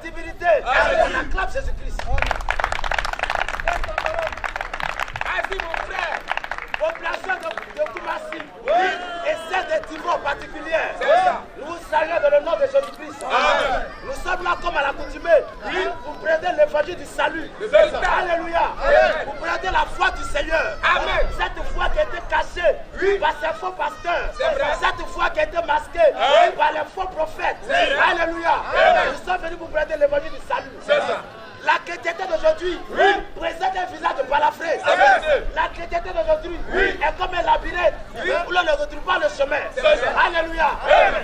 divinité. On acclame Jésus-Christ. Vas-y, mon frère. Population de, de Koumassi et celle des Timor ça. Nous vous saluons dans le nom de Jésus-Christ. Amen. Nous sommes là comme à l'accoutumée pour prêter l'évangile du salut. Alléluia. Amen. Pour prêter la foi du Seigneur. Amen. Cette foi qui été cachée par ces faux pasteurs. Cette foi qui été masquée Amen. par les faux prophètes. Alléluia. Nous sommes venus pour prêter l'évangile du salut. C'est ça. La chrétienté d'aujourd'hui présente un visage de balafré. La chrétienté d'aujourd'hui est comme un labyrinthe où l'on ne retrouve pas le chemin. Alléluia.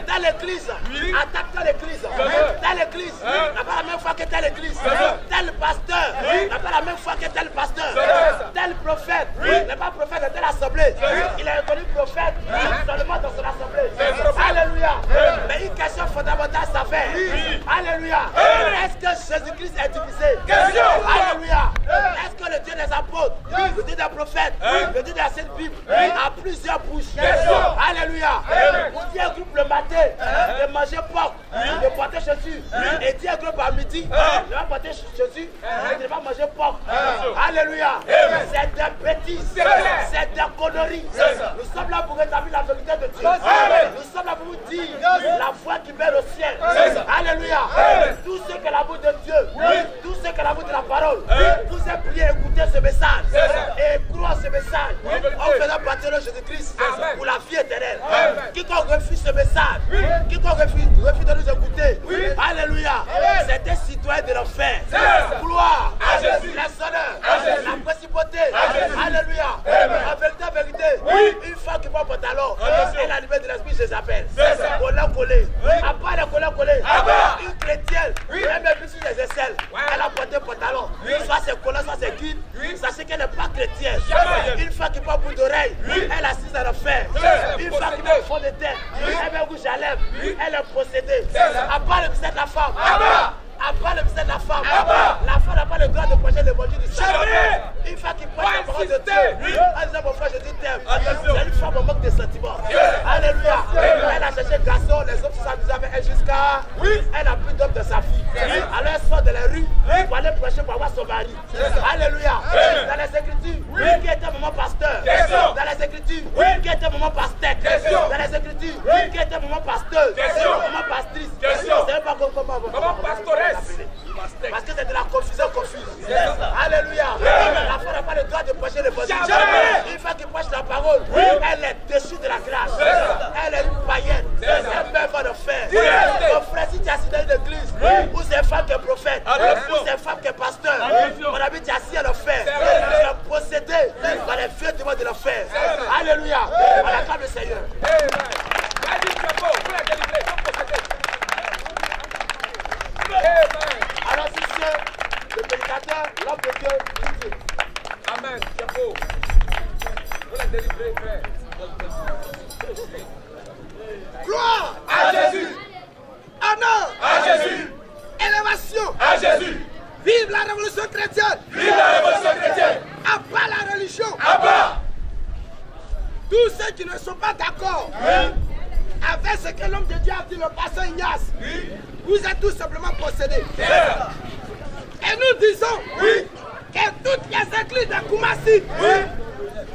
Dans l'église, Oui. attaque dans l'église. Dans l'église, n'a pas la même foi que telle église. Tel pasteur Oui. n'a pas la même foi que tel pasteur. Tel prophète Oui. n'est pas prophète de telle assemblée. Il est reconnu prophète seulement dans son assemblée. Alléluia. Mais une question fondamentale. Oui. Alléluia. Est-ce que Jésus-Christ est divisé? Question. Alléluia. Est-ce que le Dieu des apôtres, le Dieu des prophètes, Hein? le Dieu de la Sainte Bible a plusieurs bouches Question. Alléluia. Amen. Vous dit un groupe le matin de manger porc, de porter chaussures. Et dit un groupe à midi Hein? de pas porter chaussures et de ne pas manger porc. Alléluia. C'est des bêtises. C'est des conneries. Nous sommes là pour rétablir la vérité de Dieu. Nous sommes là pour vous dire la foi qui mène au ciel. Alléluia. Tout ce que l'amour de Dieu, tout ce que l'amour de la parole, Amen. vous êtes prié, écoutez ce message et croire ce message en faisant partir de Jésus-Christ pour la vie éternelle. Quiconque refuse ce message, quiconque refuse, refuse de nous écouter, Alléluia, c'est un citoyen de l'enfer. Gloire À Jésus. À Jésus. la principauté. Alléluia, en vérité, en vérité, Oui. une femme qui porte pantalon, Ah, sûr. elle a de l'esprit, je les appelle. Ça. Collé. À part les collés, collés, À part. une chrétienne, même vu sur les aisselles, elle a porté pantalon, soit c'est collant, soit c'est guide, sachez qu'elle n'est pas chrétienne. Une femme qui porte bout d'oreille, elle assise à l'enfer. Une femme qui possédée. met fond de tête, elle met rouge à lèvres, elle est ça. À part le de la femme, Part le visage de la femme, la femme n'a pas le droit de prêcher l'évangile du. Jamais. Une femme qui prêche la parole de. Dieu, Oui. en disant mon frère, je te t'aime. C'est une femme au manque de sentiments. Alléluia. Elle a cherché garçon, les autres s'amusent avec elle jusqu'à. Oui. Elle a plus d'hommes de sa fille. Oui. Alors elle sort de la rue pour aller prêcher pour avoir son mari. Alléluia. Dans les écritures, Oui. qui était maman pasteur. Dans les écritures, Oui. qui était maman pasteur. Dans les écritures, Oui. qui était maman pasteur. Maman pastrice. C'est pas comme comment Maman pastoresse. Parce que c'est de la confusion confuse. Alléluia. La femme n'a pas le droit de prêcher le Jamais. Une femme qui prêche la parole, elle est dessus de la grâce. Elle est une païenne. Elle meurt de fer. Mon frère, si tu assis dans une église, où c'est une femme qui est prophète, Attention. où c'est une femme qui est pasteur, Attention. mon ami, tu es assis à l'enfer. C'est vrai. Tu es possédé par les vieux démons de l'enfer. Alléluia. Gloire À Jésus. Honneur À Jésus. Élévation À Jésus. Vive la révolution chrétienne Vive la révolution chrétienne. À part la religion À bas. Tous ceux qui ne sont pas d'accord avec ce que l'homme de Dieu a dit, le pasteur Ignace, Oui. vous êtes tout simplement possédés ça. Et nous disons Oui. que toutes les églises de Koumassi,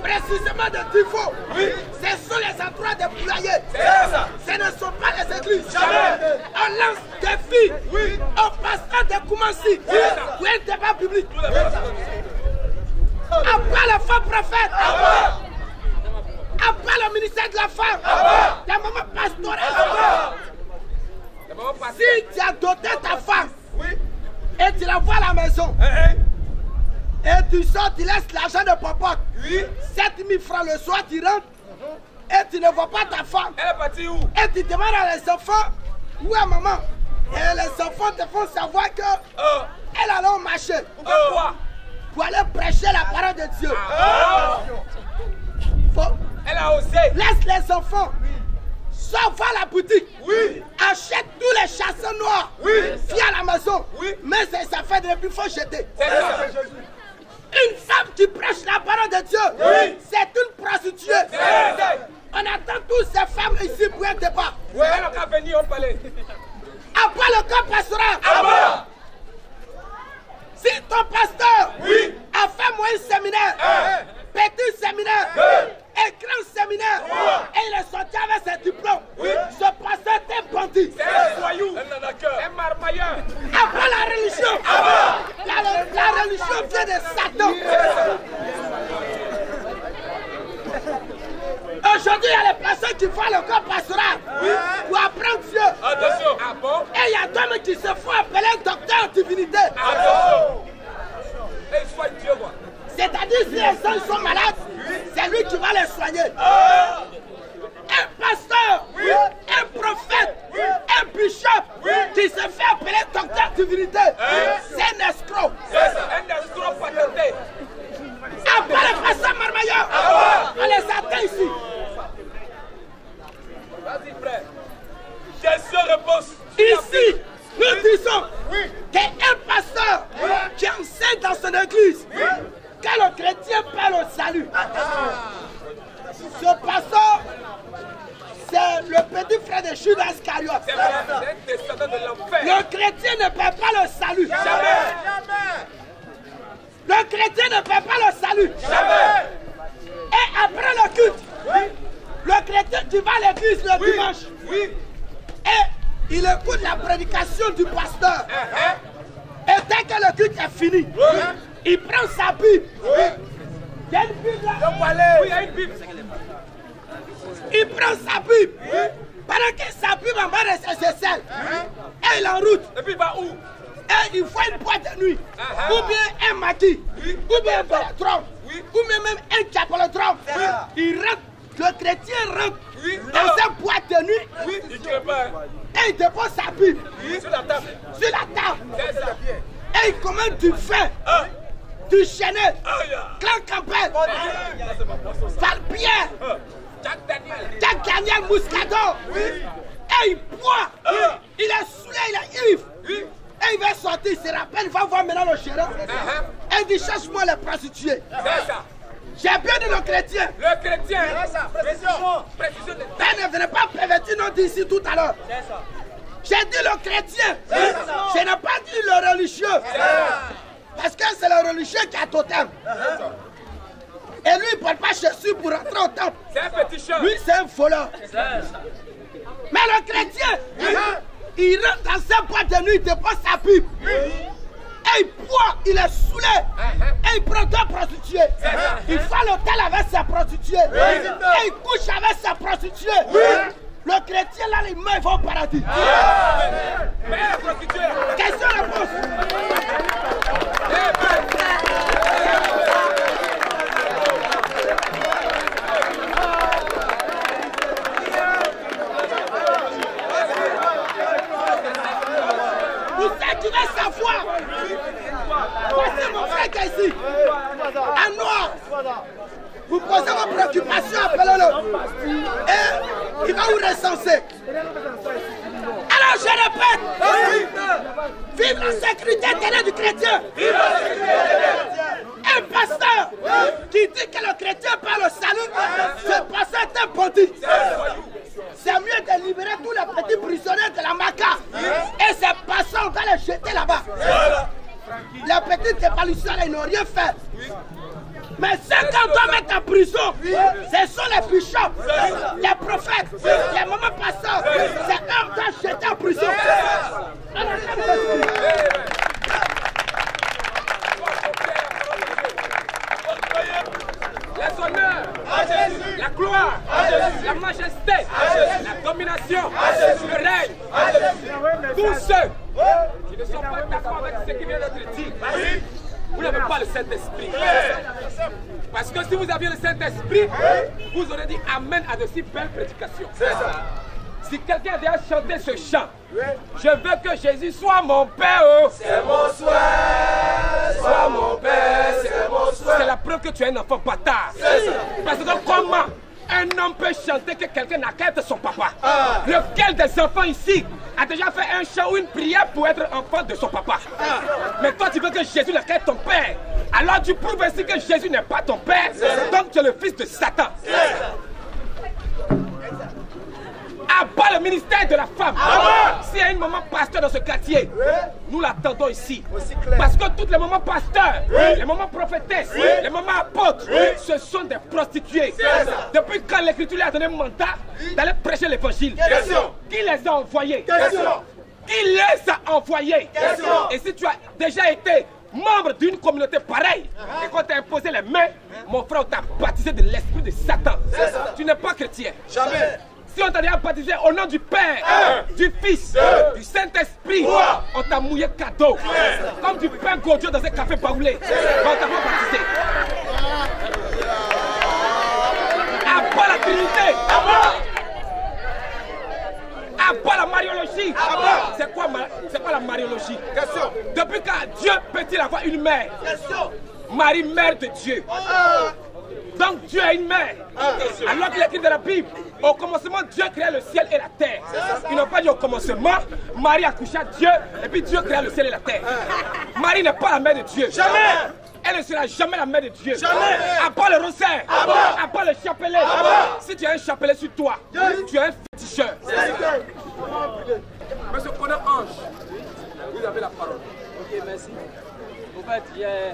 précisément de Tifo, Oui. ce sont les endroits des poulaillers. C'est ça. Ce ne sont pas les églises. Jamais. On lance des filles Oui. au pasteur de Koumassi Oui. pour un débat public. Tout à fait. Après le faux prophète, bas. après le ministère de la femme, bas. la maman pastorale. bas. La maman passe. Si tu as doté ta femme Oui. et tu la vois à la maison, Hein, hein. et tu sors, tu laisses l'argent de papa, Oui. 7000 francs le la gloire, la majesté, la domination, le règne. Tous ceux qui ne sont pas d'accord avec ce qui vient d'être dit, vous n'avez pas le Saint-Esprit. Parce que si vous aviez le Saint-Esprit, vous aurez dit Amen à de si belles prédications. Si quelqu'un a déjà chanté ce chant, je veux que Jésus soit mon Père. C'est mon souhait. C'est la preuve que tu es un enfant bâtard. Parce que comment un homme peut chanter que quelqu'un n'a qu'à son papa? Lequel des enfants ici a déjà fait un chant ou une prière pour être enfant de son papa? Mais toi, tu veux que Jésus n'est ton père? Alors tu prouves ainsi que Jésus n'est pas ton père. Donc tu es le fils de Satan. Ah, à bas le ministère de la femme. Ah, s'il y a une maman pasteur dans ce quartier, nous l'attendons ici. Parce que toutes les mamans pasteurs, les mamans prophétesses, les mamans apôtres, ce sont des prostituées. Depuis quand l'écriture lui a donné mandat d'aller prêcher l'évangile? Qui les a envoyés? Question. Qui les a envoyés? Question. Et si tu as déjà été membre d'une communauté pareille, et quand tu imposé les mains, mon frère t'a baptisé de l'esprit de Satan. Tu n'es pas chrétien. Jamais. Si on t'a déjà baptisé au nom du Père, du Fils, du Saint-Esprit, on t'a mouillé cadeau. Comme du pain Dieu dans un café baoulé. On t'a baptisé. Part la Trinité. À part la mariologie. C'est quoi, c'est quoi la mariologie? Question. Depuis quand Dieu peut-il avoir une mère? Question. Marie, mère de Dieu. Donc Dieu a une mère. Alors qu'il écrit dans la Bible, au commencement, Dieu créa le ciel et la terre. Ils n'ont pas dit au commencement, Marie accoucha Dieu, et puis Dieu créa le ciel et la terre. Marie n'est pas la mère de Dieu. Jamais. Elle ne sera jamais la mère de Dieu. Jamais. À part le rosaire, part. à part le chapelet. Si tu as un chapelet sur toi, tu es un féticheur. Monsieur Conan Ange, vous avez la parole. Ok, merci. En fait, il y a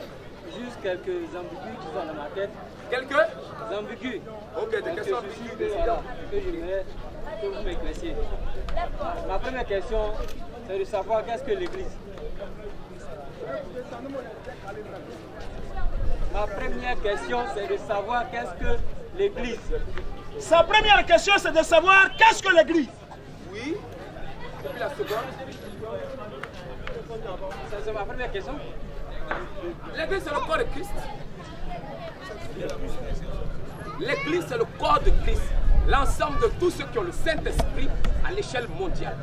juste quelques ambigus qui sont dans ma tête. Quelqu'un Ambigus. Ok, des Donc, questions je ambiguës, que j'aimerais que vous m'éclaissiez. Ma première question, c'est de savoir qu'est-ce que l'Église? Ma première question, c'est de savoir qu'est-ce que l'Église? Sa première question, c'est de savoir qu'est-ce que l'Église? Oui. Et puis la seconde Ça, C'est ma première question. L'église, c'est le corps de Christ. L'église, c'est le corps de Christ. L'ensemble de tous ceux qui ont le Saint-Esprit à l'échelle mondiale.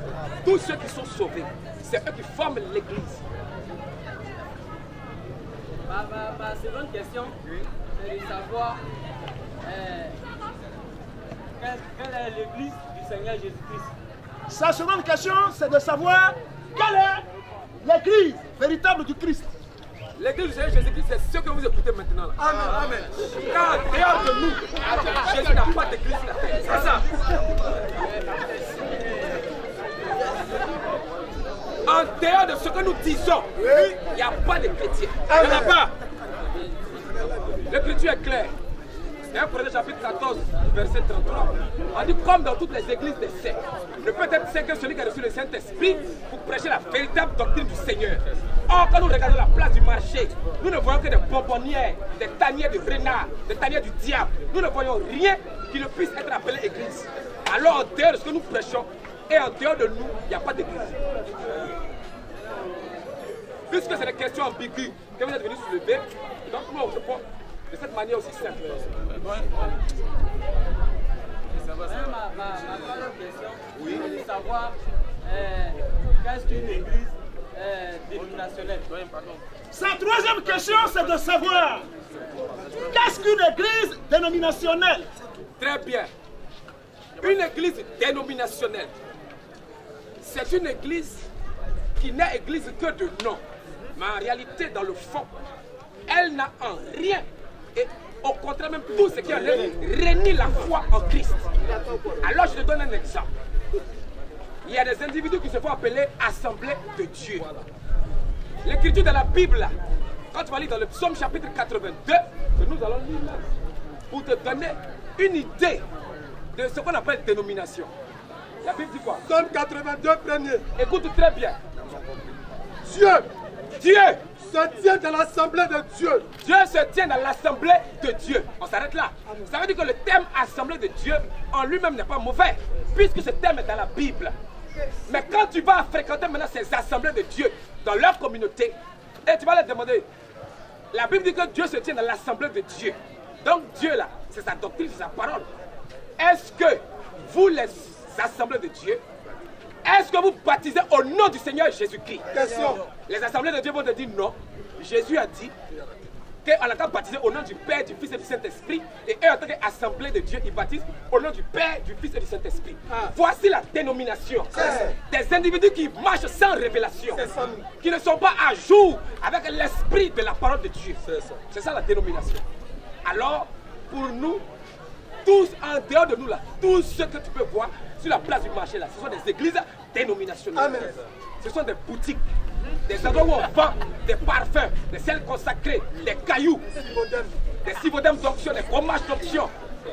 Tous ceux qui sont sauvés. C'est eux qui forment l'église. Ma, ma- ma seconde question, c'est de savoir euh, quelle, quelle est l'Église du Seigneur Jésus-Christ? Sa seconde question, c'est de savoir quelle est l'Église véritable du Christ. L'église du Seigneur Jésus-Christ, c'est ce que vous écoutez maintenant. là. Amen. Car dehors de nous, Jésus n'a pas d'église sur la terre. C'est ça. En dehors de ce que nous disons, il n'y a pas de chrétiens. Il n'y en a pas. L'écriture est claire. 1 Corinthiens chapitre 14, verset 33. On dit comme dans toutes les églises des siècles, ne peut être c'est que celui qui a reçu le Saint-Esprit pour prêcher la véritable doctrine du Seigneur. Or, quand nous regardons la place du marché, nous ne voyons que des bonbonnières, des tanières de renard, des tanières du diable. Nous ne voyons rien qui ne puisse être appelé église. Alors, en dehors de ce que nous prêchons et en dehors de nous, il n'y a pas d'église. Puisque c'est des questions ambiguës que vous êtes venus soulever, donc moi je réponds de cette manière aussi simple. Hein, ma, ma, ma troisième question, c'est de savoir euh, qu'est-ce qu'une Église euh, dénominationnelle? Sa troisième question, c'est de savoir qu'est-ce qu'une Église dénominationnelle? Très bien. Une église dénominationnelle, c'est une église qui n'est église que de nom. Mais en réalité, dans le fond, elle n'a en rien, et au contraire même tout ce qui en est, renie la foi en Christ. Alors je te donne un exemple. Il y a des individus qui se font appeler Assemblée de Dieu. L'écriture de la Bible, quand tu vas lire dans le psaume chapitre 82, que nous allons lire là, pour te donner une idée de ce qu'on appelle dénomination. La Bible dit quoi? Psaume 82, premier. Écoute très bien. Dieu Dieu, se tient dans l'assemblée de Dieu. Dieu se tient dans l'assemblée de Dieu. On s'arrête là. Ça veut dire que le thème assemblée de Dieu en lui-même n'est pas mauvais, puisque ce thème est dans la Bible. Mais quand tu vas fréquenter maintenant ces assemblées de Dieu dans leur communauté, et tu vas leur demander, la Bible dit que Dieu se tient dans l'assemblée de Dieu. Donc Dieu là, c'est sa doctrine, c'est sa parole. Est-ce que vous les assemblées de Dieu, est-ce que vous baptisez au nom du Seigneur Jésus-Christ? Question. Les assemblées de Dieu vont te dire non. Jésus a dit qu'on a qu'à baptiser au nom du Père, du Fils et du Saint-Esprit. Et eux, en tant qu'assemblée de Dieu, ils baptisent au nom du Père, du Fils et du Saint-Esprit. Voici la dénomination. Des individus qui marchent sans révélation. Qui ne sont pas à jour avec l'esprit de la parole de Dieu. C'est ça la dénomination. Alors, pour nous, tous en dehors de nous là, tout ce que tu peux voir sur la place du marché là, ce sont des églises dénominationnelles. Amen. Ce sont des boutiques, des endroits où on vend des parfums, des sels consacrés, des cailloux, des civodèmes d'onction, des fromages d'onction,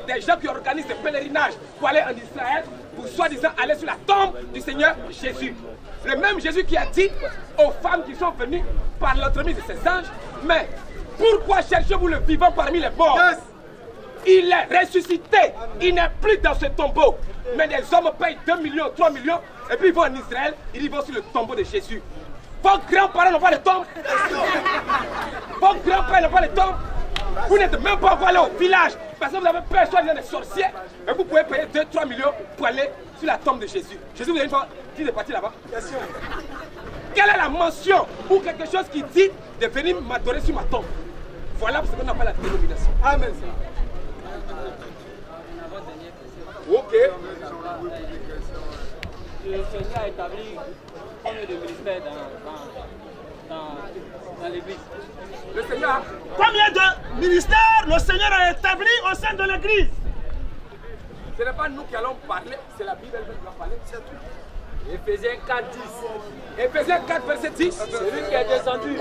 des gens qui organisent des pèlerinages pour aller en Israël, pour soi-disant aller sur la tombe du Seigneur Jésus. Le même Jésus qui a dit aux femmes qui sont venues par l'entremise de ses anges, mais pourquoi cherchez-vous le vivant parmi les morts? Il est ressuscité. Il n'est plus dans ce tombeau. Mais les hommes payent 2 millions, 3 millions, et puis ils vont en Israël, ils vont sur le tombeau de Jésus. Vos grands-parents n'ont pas de tombe. Vos grands-pères n'ont pas de tombe. Vous n'êtes même pas allé au village parce que vous avez peur soit des sorciers. Et vous pouvez payer 2-3 millions pour aller sur la tombe de Jésus. Jésus vous a une fois dit de partir là-bas. Quelle est la mention ou quelque chose qui dit de venir m'adorer sur ma tombe? Voilà ce qu'on appelle la dénomination. Amen. Ok. Le Seigneur a établi combien de ministères dans, dans, dans, dans l'église Le Seigneur, Combien de ministères le Seigneur a établi au sein de l'église ce n'est pas nous qui allons parler, c'est la Bible qui va parler. C'est tout. Éphésiens 4, 10. Éphésiens 4, verset 10. Celui qui est descendu,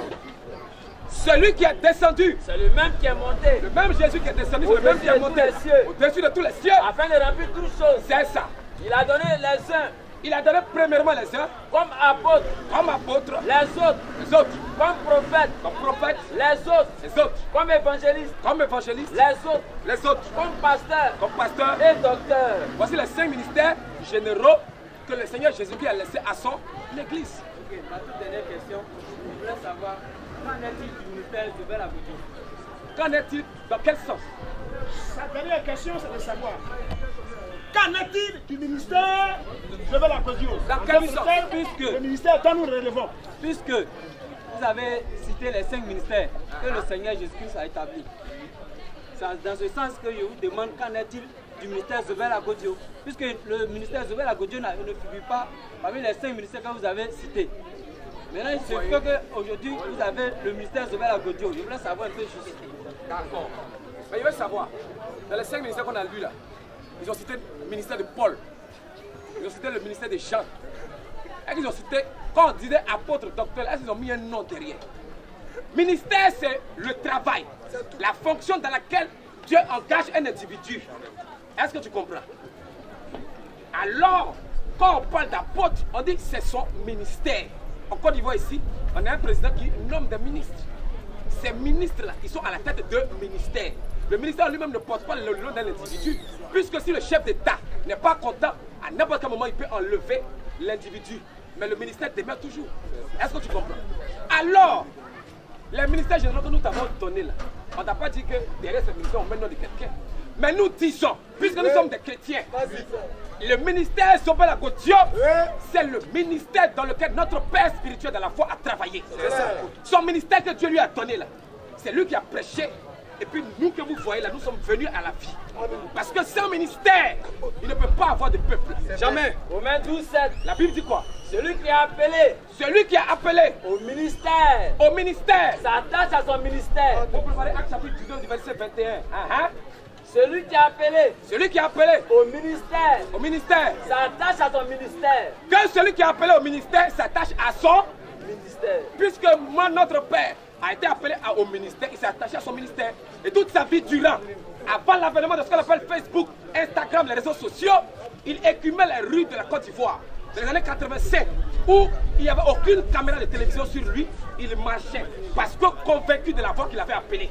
Celui qui est descendu, c'est le même qui est monté. Le même Jésus qui est descendu, c'est le même qui est monté. au-dessus de tous les cieux. afin de remplir toutes choses. C'est ça. Il a donné les uns Il a donné premièrement les uns comme apôtres, comme apôtres, les autres les autres. comme prophètes, comme prophètes, les autres les autres. comme évangélistes, comme évangélistes, les autres les autres. comme pasteurs comme pasteurs. et docteurs. Voici les cinq ministères généraux que le Seigneur Jésus-Christ a laissés à son Église. Ok, ma toute dernière question, je voulais savoir, qu'en est-il Qu'en est-il Dans quel sens? Sa dernière question, c'est de savoir. Qu'en est-il du ministère? De la Codio Dans quel sens? Puisque- Le ministère dont nous relevons. Puisque vous avez cité les cinq ministères que le Seigneur Jésus-Christ a établis. C'est dans ce sens que je vous demande qu'en est-il du ministère Zobel Agodio? Puisque le ministère Zobel Agodio ne figure pas parmi les cinq ministères que vous avez cités. Maintenant, il se peut qu'aujourd'hui, vous avez le ministère Zobel Agodio. Je voulais savoir un peu juste. D'accord. Mais il veut savoir, dans les cinq ministères qu'on a lus là, ils ont cité le ministère de Paul, ils ont cité le ministère de Jean. Et ils ont cité, quand on disait apôtre, docteur, est-ce qu'ils ont mis un nom derrière? Ministère, c'est le travail, la fonction dans laquelle Dieu engage un individu. Est-ce que tu comprends? Alors, quand on parle d'apôtre, on dit que c'est son ministère. En Côte d'Ivoire ici, on a un président qui nomme des ministres. Ces ministres-là, ils sont à la tête de ministères. Le ministère lui-même ne porte pas le nom d'un individu, puisque si le chef d'État n'est pas content, à n'importe quel moment, il peut enlever l'individu. Mais le ministère demeure toujours. Est-ce que tu comprends? Alors, les ministères généraux que nous t'avons donnés là, on n'a pas dit que derrière ce ministère, on met le nom de quelqu'un. Mais nous disons, puisque nous sommes des chrétiens, le ministère c'est le ministère dans lequel notre Père spirituel de la foi a travaillé. Son ministère que Dieu lui a donné là, c'est lui qui a prêché. Et puis nous que vous voyez là, nous sommes venus à la vie. Parce que sans ministère, il ne peut pas avoir de peuple. Jamais. Romains 12, 7. La Bible dit quoi? Celui qui est appelé Celui qui a appelé au ministère au ministère. s'attache à son ministère. Vous préparez Acte chapitre 19 du verset 21. Ah, ah. Celui qui est appelé Celui qui a appelé au ministère au ministère. s'attache à son ministère. Que celui qui a appelé au ministère s'attache à son Ministère. Puisque moi, notre Père, a été appelé au ministère, il s'est attaché à son ministère. Et toute sa vie durant, avant l'avènement de ce qu'on appelle Facebook, Instagram, les réseaux sociaux, il écumait les rues de la Côte d'Ivoire. Dans les années 87, où il n'y avait aucune caméra de télévision sur lui, il marchait parce que convaincu de la voix qu'il avait appelée.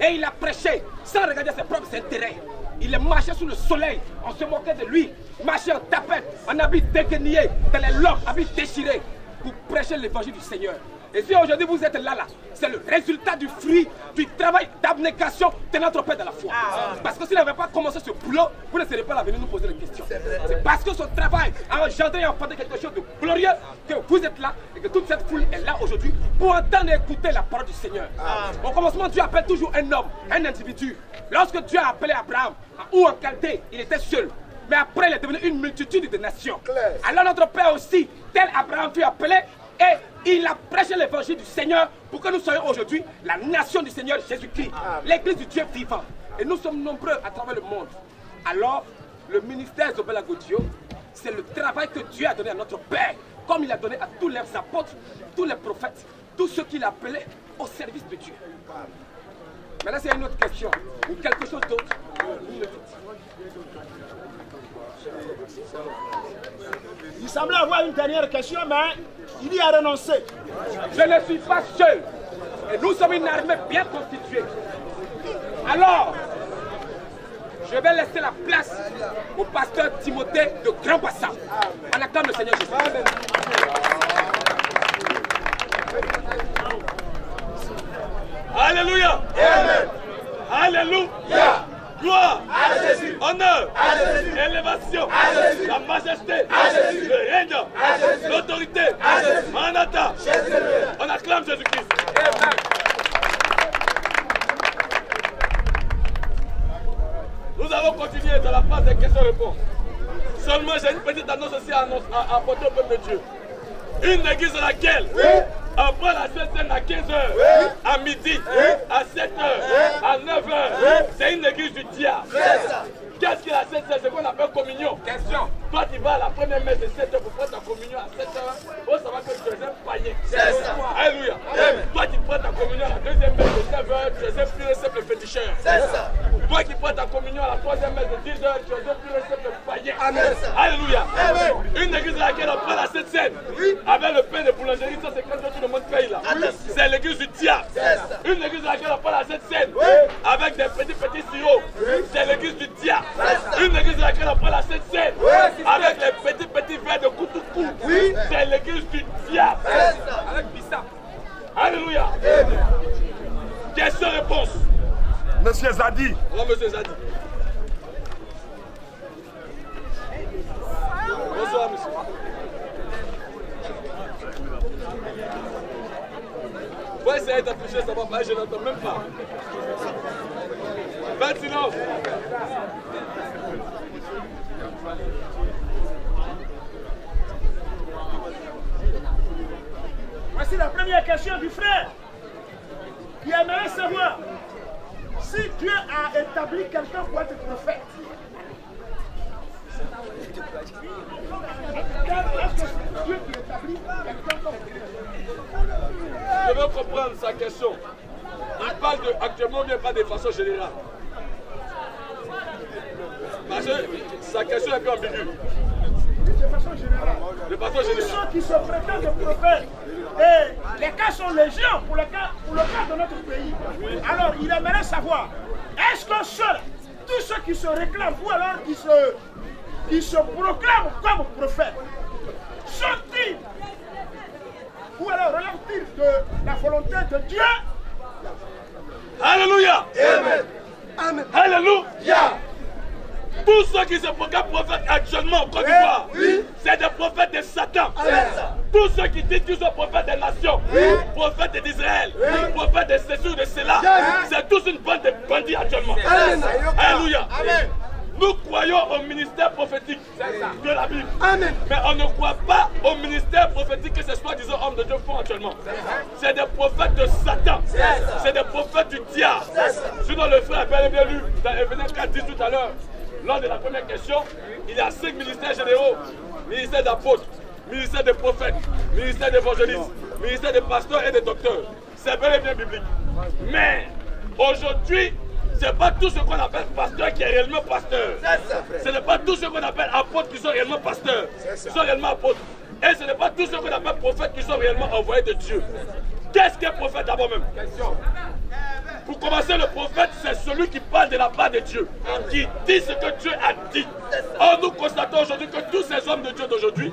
Et il a prêché sans regarder ses propres intérêts. Il marchait sous le soleil, on se moquait de lui, marchait en tapette, en habit déguenillé, dans les lobes, habits déchirés pour prêcher l'évangile du Seigneur. Et si aujourd'hui vous êtes là, là, c'est le résultat du fruit du travail d'abnégation de notre Père de la foi. Parce que s'il n'avait pas commencé ce boulot, vous ne serez pas là venir nous poser des questions. C'est parce que son travail a engendré et apporté quelque chose de glorieux que vous êtes là et que toute cette foule est là aujourd'hui pour entendre et écouter la parole du Seigneur. Au commencement, Dieu appelle toujours un homme, un individu. Lorsque Dieu a appelé Abraham, ou en Chaldée, il était seul. Mais après, il est devenu une multitude de nations. Alors notre Père aussi, tel Abraham fut appelé, et il a prêché l'évangile du Seigneur pour que nous soyons aujourd'hui la nation du Seigneur Jésus-Christ, l'église du Dieu vivant. Et nous sommes nombreux à travers le monde. Alors, le ministère Zobel Agodio, c'est le travail que Dieu a donné à notre Père, comme il a donné à tous les apôtres, tous les prophètes, tous ceux qu'il a appelés au service de Dieu. Maintenant, c'est une autre question. Ou quelque chose d'autre. Il semblait avoir une dernière question, mais il y a renoncé. Je ne suis pas seul. Et nous sommes une armée bien constituée. Alors, je vais laisser la place au pasteur Timothée de Grand Bassin. On acclame le Seigneur Jésus. Alléluia. Alléluia. Gloire. Honneur. Élévation. La majesté. Le règne. L'autorité. Manata. On acclame Jésus-Christ. Nous allons continuer dans la phase des questions-réponses. Seulement, j'ai une petite annonce aussi à, annonce- à- à apporter au peuple de Dieu. Une église dans laquelle après la Seine à 15h, à midi, à 7h, à 9h, c'est une église du diable. Qu'est-ce que la Seine C'est ce qu'on appelle communion? Question. Toi, tu vas à la première messe de 7h pour prendre ta communion à 7h. Faut savoir que tu es un païen. Alléluia. Toi, tu prends ta communion à la deuxième messe de 9h, tu es un pur et simple féticheur. Toi qui prends ta communion à la troisième messe de 10h, tu es un pur et simple païen. Alléluia. Une église dans laquelle on prend la Sainte Seine avec le pain de boulangerie, ça c'est quand tout le monde paye là. C'est l'église du diable. Une église dans laquelle on prend la Sainte Seine avec des petits petits sirops, c'est l'église du diable. Une église dans laquelle on prend la Sainte Seine avec les petits petits verres de coutoucou, c'est l'église du diable. Avec Bissap. Alléluia. Question-réponse. Monsieur Zadi, Alors, monsieur Zadi. Bonsoir, monsieur. Faut essayer d'afficher, ça va pas, je n'entends même pas. Faites silence. Voici la première question du frère qui aimerait savoir si Dieu a établi quelqu'un pour être prophète. Je veux comprendre sa question. Il parle de actuellement, vient pas de façon générale. Parce que sa question est un peu ambiguë. De façon générale. De façon Tous générale. ceux qui se prétendent prophètes, et les cas sont légion pour le cas, pour le cas de notre pays. Alors, il aimerait savoir, est-ce que ceux, tous ceux qui se réclament, ou alors qui se, qui se proclament comme prophètes, sont-ils, ou alors relèvent-ils de la volonté de Dieu? Alléluia. Amen. Alléluia. Tous ceux qui se proclament prophètes actuellement en Côte d'Ivoire, c'est des prophètes de Satan. Tous ceux qui disent qu'ils sont prophètes des nations, prophètes d'Israël, prophètes de ceci ou de cela, c'est tous une bande de bandits actuellement. Alléluia. Nous croyons au ministère prophétique de la Bible. Mais on ne croit pas au ministère prophétique que ce soit disant hommes de Dieu font actuellement. C'est des prophètes de Satan. C'est des prophètes du diable. Sinon, le frère a bien lu dans Ephésiens 4, 10 tout à l'heure, lors de la première question, il y a cinq ministères généraux ministère d'apôtres, ministère de prophètes, ministère d'évangélistes, ministère de pasteurs et de docteurs. C'est bel et bien biblique. Mais aujourd'hui, ce n'est pas tout ce qu'on appelle pasteur qui est réellement pasteur. Ce n'est pas tout ce qu'on appelle apôtres qui sont réellement pasteurs, qui sont réellement apôtres. Et ce n'est pas tout ce qu'on appelle prophètes qui sont réellement envoyés de Dieu. Qu'est-ce qu'un prophète d'abord même Pour commencer, le prophète, c'est celui qui parle de la part de Dieu, qui dit ce que Dieu a dit. Or, nous constatons aujourd'hui que tous ces hommes de Dieu d'aujourd'hui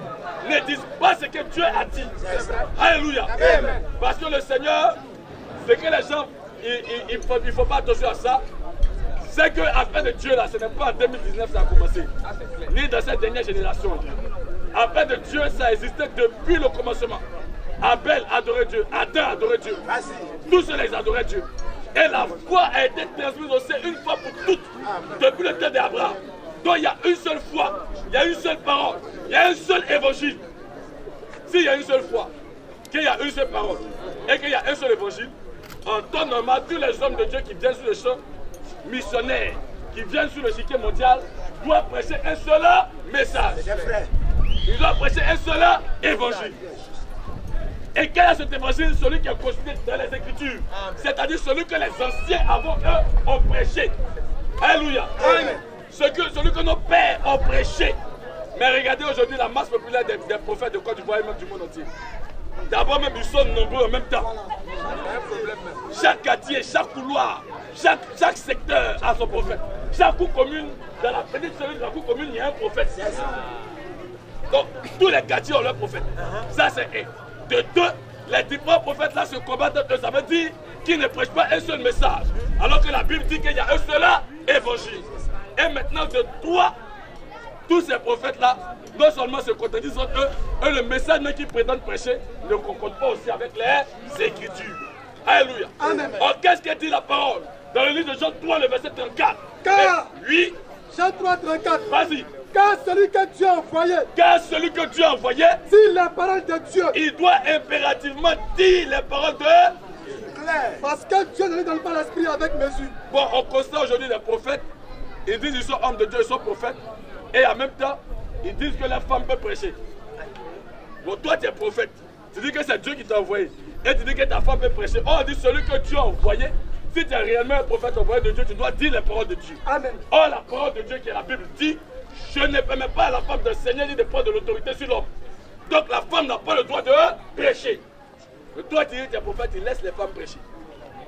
ne disent pas ce que Dieu a dit. Alléluia. Parce que le Seigneur, ce que les gens, il ne faut, il faut pas attention à ça, c'est que afin de Dieu, là, ce n'est pas en 2019 que ça a commencé, ni dans cette dernière génération. Afin de Dieu, ça existait depuis le commencement. Abel adorait Dieu, Adam adorait Dieu. Tous ceux-là, ils adoraient Dieu. Et la foi a été transmise aussi une fois pour toutes, depuis le temps d'Abraham. Donc il y a une seule foi, il y a une seule parole, il y a un seul évangile. S'il y a une seule foi, qu'il y a une seule parole et qu'il y a un seul évangile, en temps normal, tous les hommes de Dieu qui viennent sur le champ missionnaire, qui viennent sur le chiquet mondial, doivent prêcher un seul message. Ils doivent prêcher un seul évangile. Et quel est cet évangile? Celui qui est consigné dans les Écritures. C'est-à-dire celui que les anciens avant eux ont prêché. Alléluia. Ce que, celui que nos pères ont prêché. Mais regardez aujourd'hui la masse populaire des, des prophètes de Côte d'Ivoire et même du monde entier. D'abord même ils sont nombreux en même temps. Chaque quartier, chaque couloir, chaque, chaque secteur a son prophète. Chaque commune, dans la petite cellule de la commune, il y a un prophète. Donc tous les quartiers ont leur prophète. Ça c'est un. De deux, les différents prophètes là se combattent eux. Ça veut dire qu'ils ne prêchent pas un seul message. Alors que la Bible dit qu'il y a un seul évangile. Et maintenant de trois, tous ces prophètes-là, non seulement se contredisent entre eux, et le message qu'ils prétendent prêcher ne concorde pas aussi avec les Écritures. Alléluia. Amen. Qu'est-ce que dit la parole? Dans le livre de Jean 3, le verset 34. Car- Oui, Jean 3, 34. vas-y. Car celui que Dieu a envoyé, Car celui que Dieu a envoyé, dit la parole de Dieu. il doit impérativement dire les paroles de... Parce que Dieu ne lui donne pas l'esprit avec mesure. Bon, on constate aujourd'hui les prophètes, ils disent qu'ils sont hommes de Dieu, ils sont prophètes, et en même temps, ils disent que la femme peut prêcher. Bon, toi, tu es prophète. Tu dis que c'est Dieu qui t'a envoyé. Et tu dis que ta femme peut prêcher. Oh, on dit celui que Dieu a envoyé. Si tu es réellement un prophète envoyé de Dieu, tu dois dire les paroles de Dieu. Amen. Or, la parole de Dieu qui est la Bible dit Je ne permets pas à la femme de Seigneur ni de prendre de l'autorité sur l'homme. Donc, la femme n'a pas le droit de prêcher. Mais toi, tu dis que tu es prophète, tu laisses les femmes prêcher.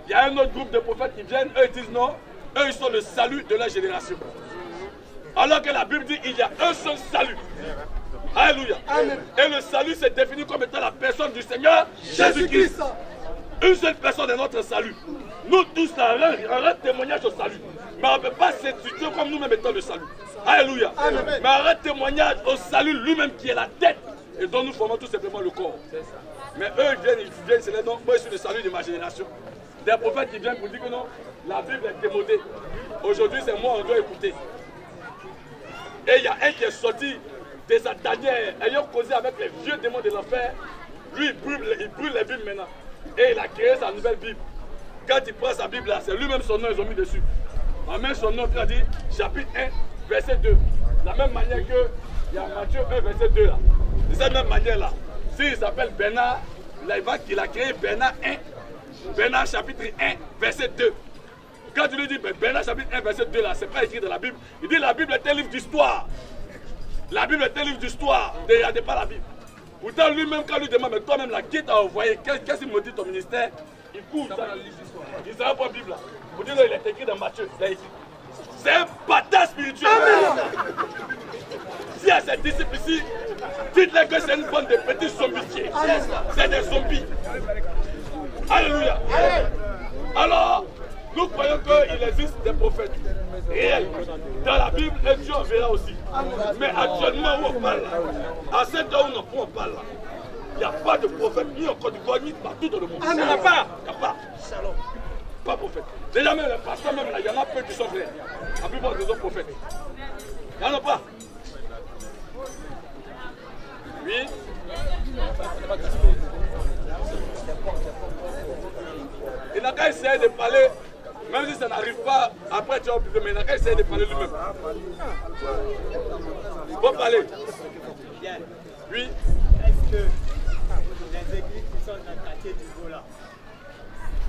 Il y a un autre groupe de prophètes qui viennent, eux ils disent non, eux ils sont le salut de la génération. Alors que la Bible dit qu'il y a un seul salut. Alléluia. Amen. Et le salut c'est défini comme étant la personne du Seigneur Jésus-Christ. Jésus-Christ. Une seule personne est notre salut. Nous tous, on rend, on rend témoignage au salut. Mais on ne peut pas s'intituler comme nous-mêmes étant le salut. Alléluia. Amen. Mais on rend témoignage au salut lui-même qui est la tête et dont nous formons tout simplement le corps. Mais eux ils viennent, ils viennent, c'est les noms. Moi je suis le salut de ma génération. Des prophètes qui viennent pour dire que non, la Bible est démodée. Aujourd'hui c'est moi, on doit écouter. Et il y a un qui est sorti de sa tanière, ayant causé avec les vieux démons de l'enfer. Lui, il brûle, il brûle les Bibles maintenant. Et il a créé sa nouvelle Bible. Quand il prend sa Bible c'est lui-même son nom, ils ont mis dessus. On met son nom, il a dit chapitre 1, verset 2. De la même manière que il y a Matthieu 1, verset 2 là. De cette même manière là. S'il s'appelle Bernard, là, il va qu'il a créé Bernard 1, Bernard chapitre 1, verset 2. Quand tu lui dis ben, Bernard chapitre 1, verset 2 là, c'est pas écrit dans la Bible. Il dit la Bible est un livre d'histoire. La Bible est un livre d'histoire. Ne regardez pas la Bible. Pourtant, lui-même, quand lui demande, mais toi-même, là, qui t'a envoyé? Qu'est- Qu'est-ce qu'il me dit ton ministère? Il court. Il ne pas la Bible. Vous dites, il est écrit dans Matthieu. C'est un bâtard spirituel. S'il y a ses disciples ici, dites-leur que c'est une bande de petits zombies. C'est des zombies. Alléluia. Alors, nous croyons qu'il existe des prophètes réels dans la Bible et Dieu en verra aussi. Mais actuellement, où on parle, là, à cette heure où on parle, là, il n'y a pas de prophète ni en Côte d'Ivoire ni partout dans le monde. Il n'y en a pas. Il n'y a pas. Pas prophète. Déjà même les pasteurs, même là, il y en a peu qui sont vrais. La plupart des autres prophètes. Il n'y en a pas. Oui. Il n'a qu'à essayer de parler, même si ça n'arrive pas, après tu as oublié, mais il n'a qu'à essayer de parler lui-même. Faut parler. Oui. Est-ce que églises qui sont dans le quartier du Gola,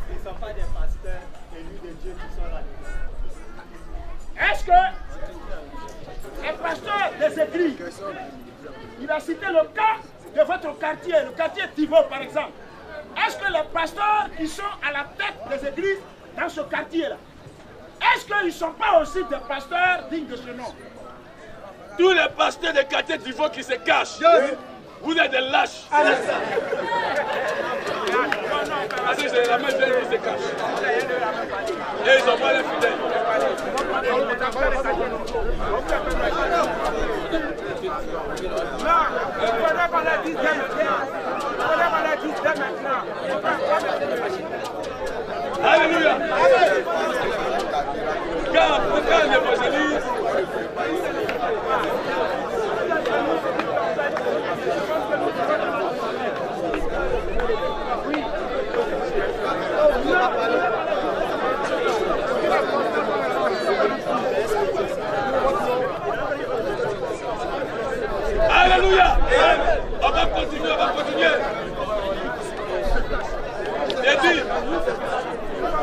ce ne sont pas des pasteurs élus de Dieu qui sont là Est-ce que les pasteurs des églises, il a cité le cas de votre quartier, le quartier Thibault par exemple. Est-ce que les pasteurs qui sont à la tête des églises dans ce quartier-là, est-ce qu'ils ne sont pas aussi des pasteurs dignes de ce nom? Tous les pasteurs des quartiers d'Ivoire qui se cachent. Vous êtes des lâches. Parce que c'est la même chose qui se cachent. Et ils n'ont pas les fidèles. Alléluia. Quand, quand l'évangéliste Alléluia. On va continuer, on va continuer.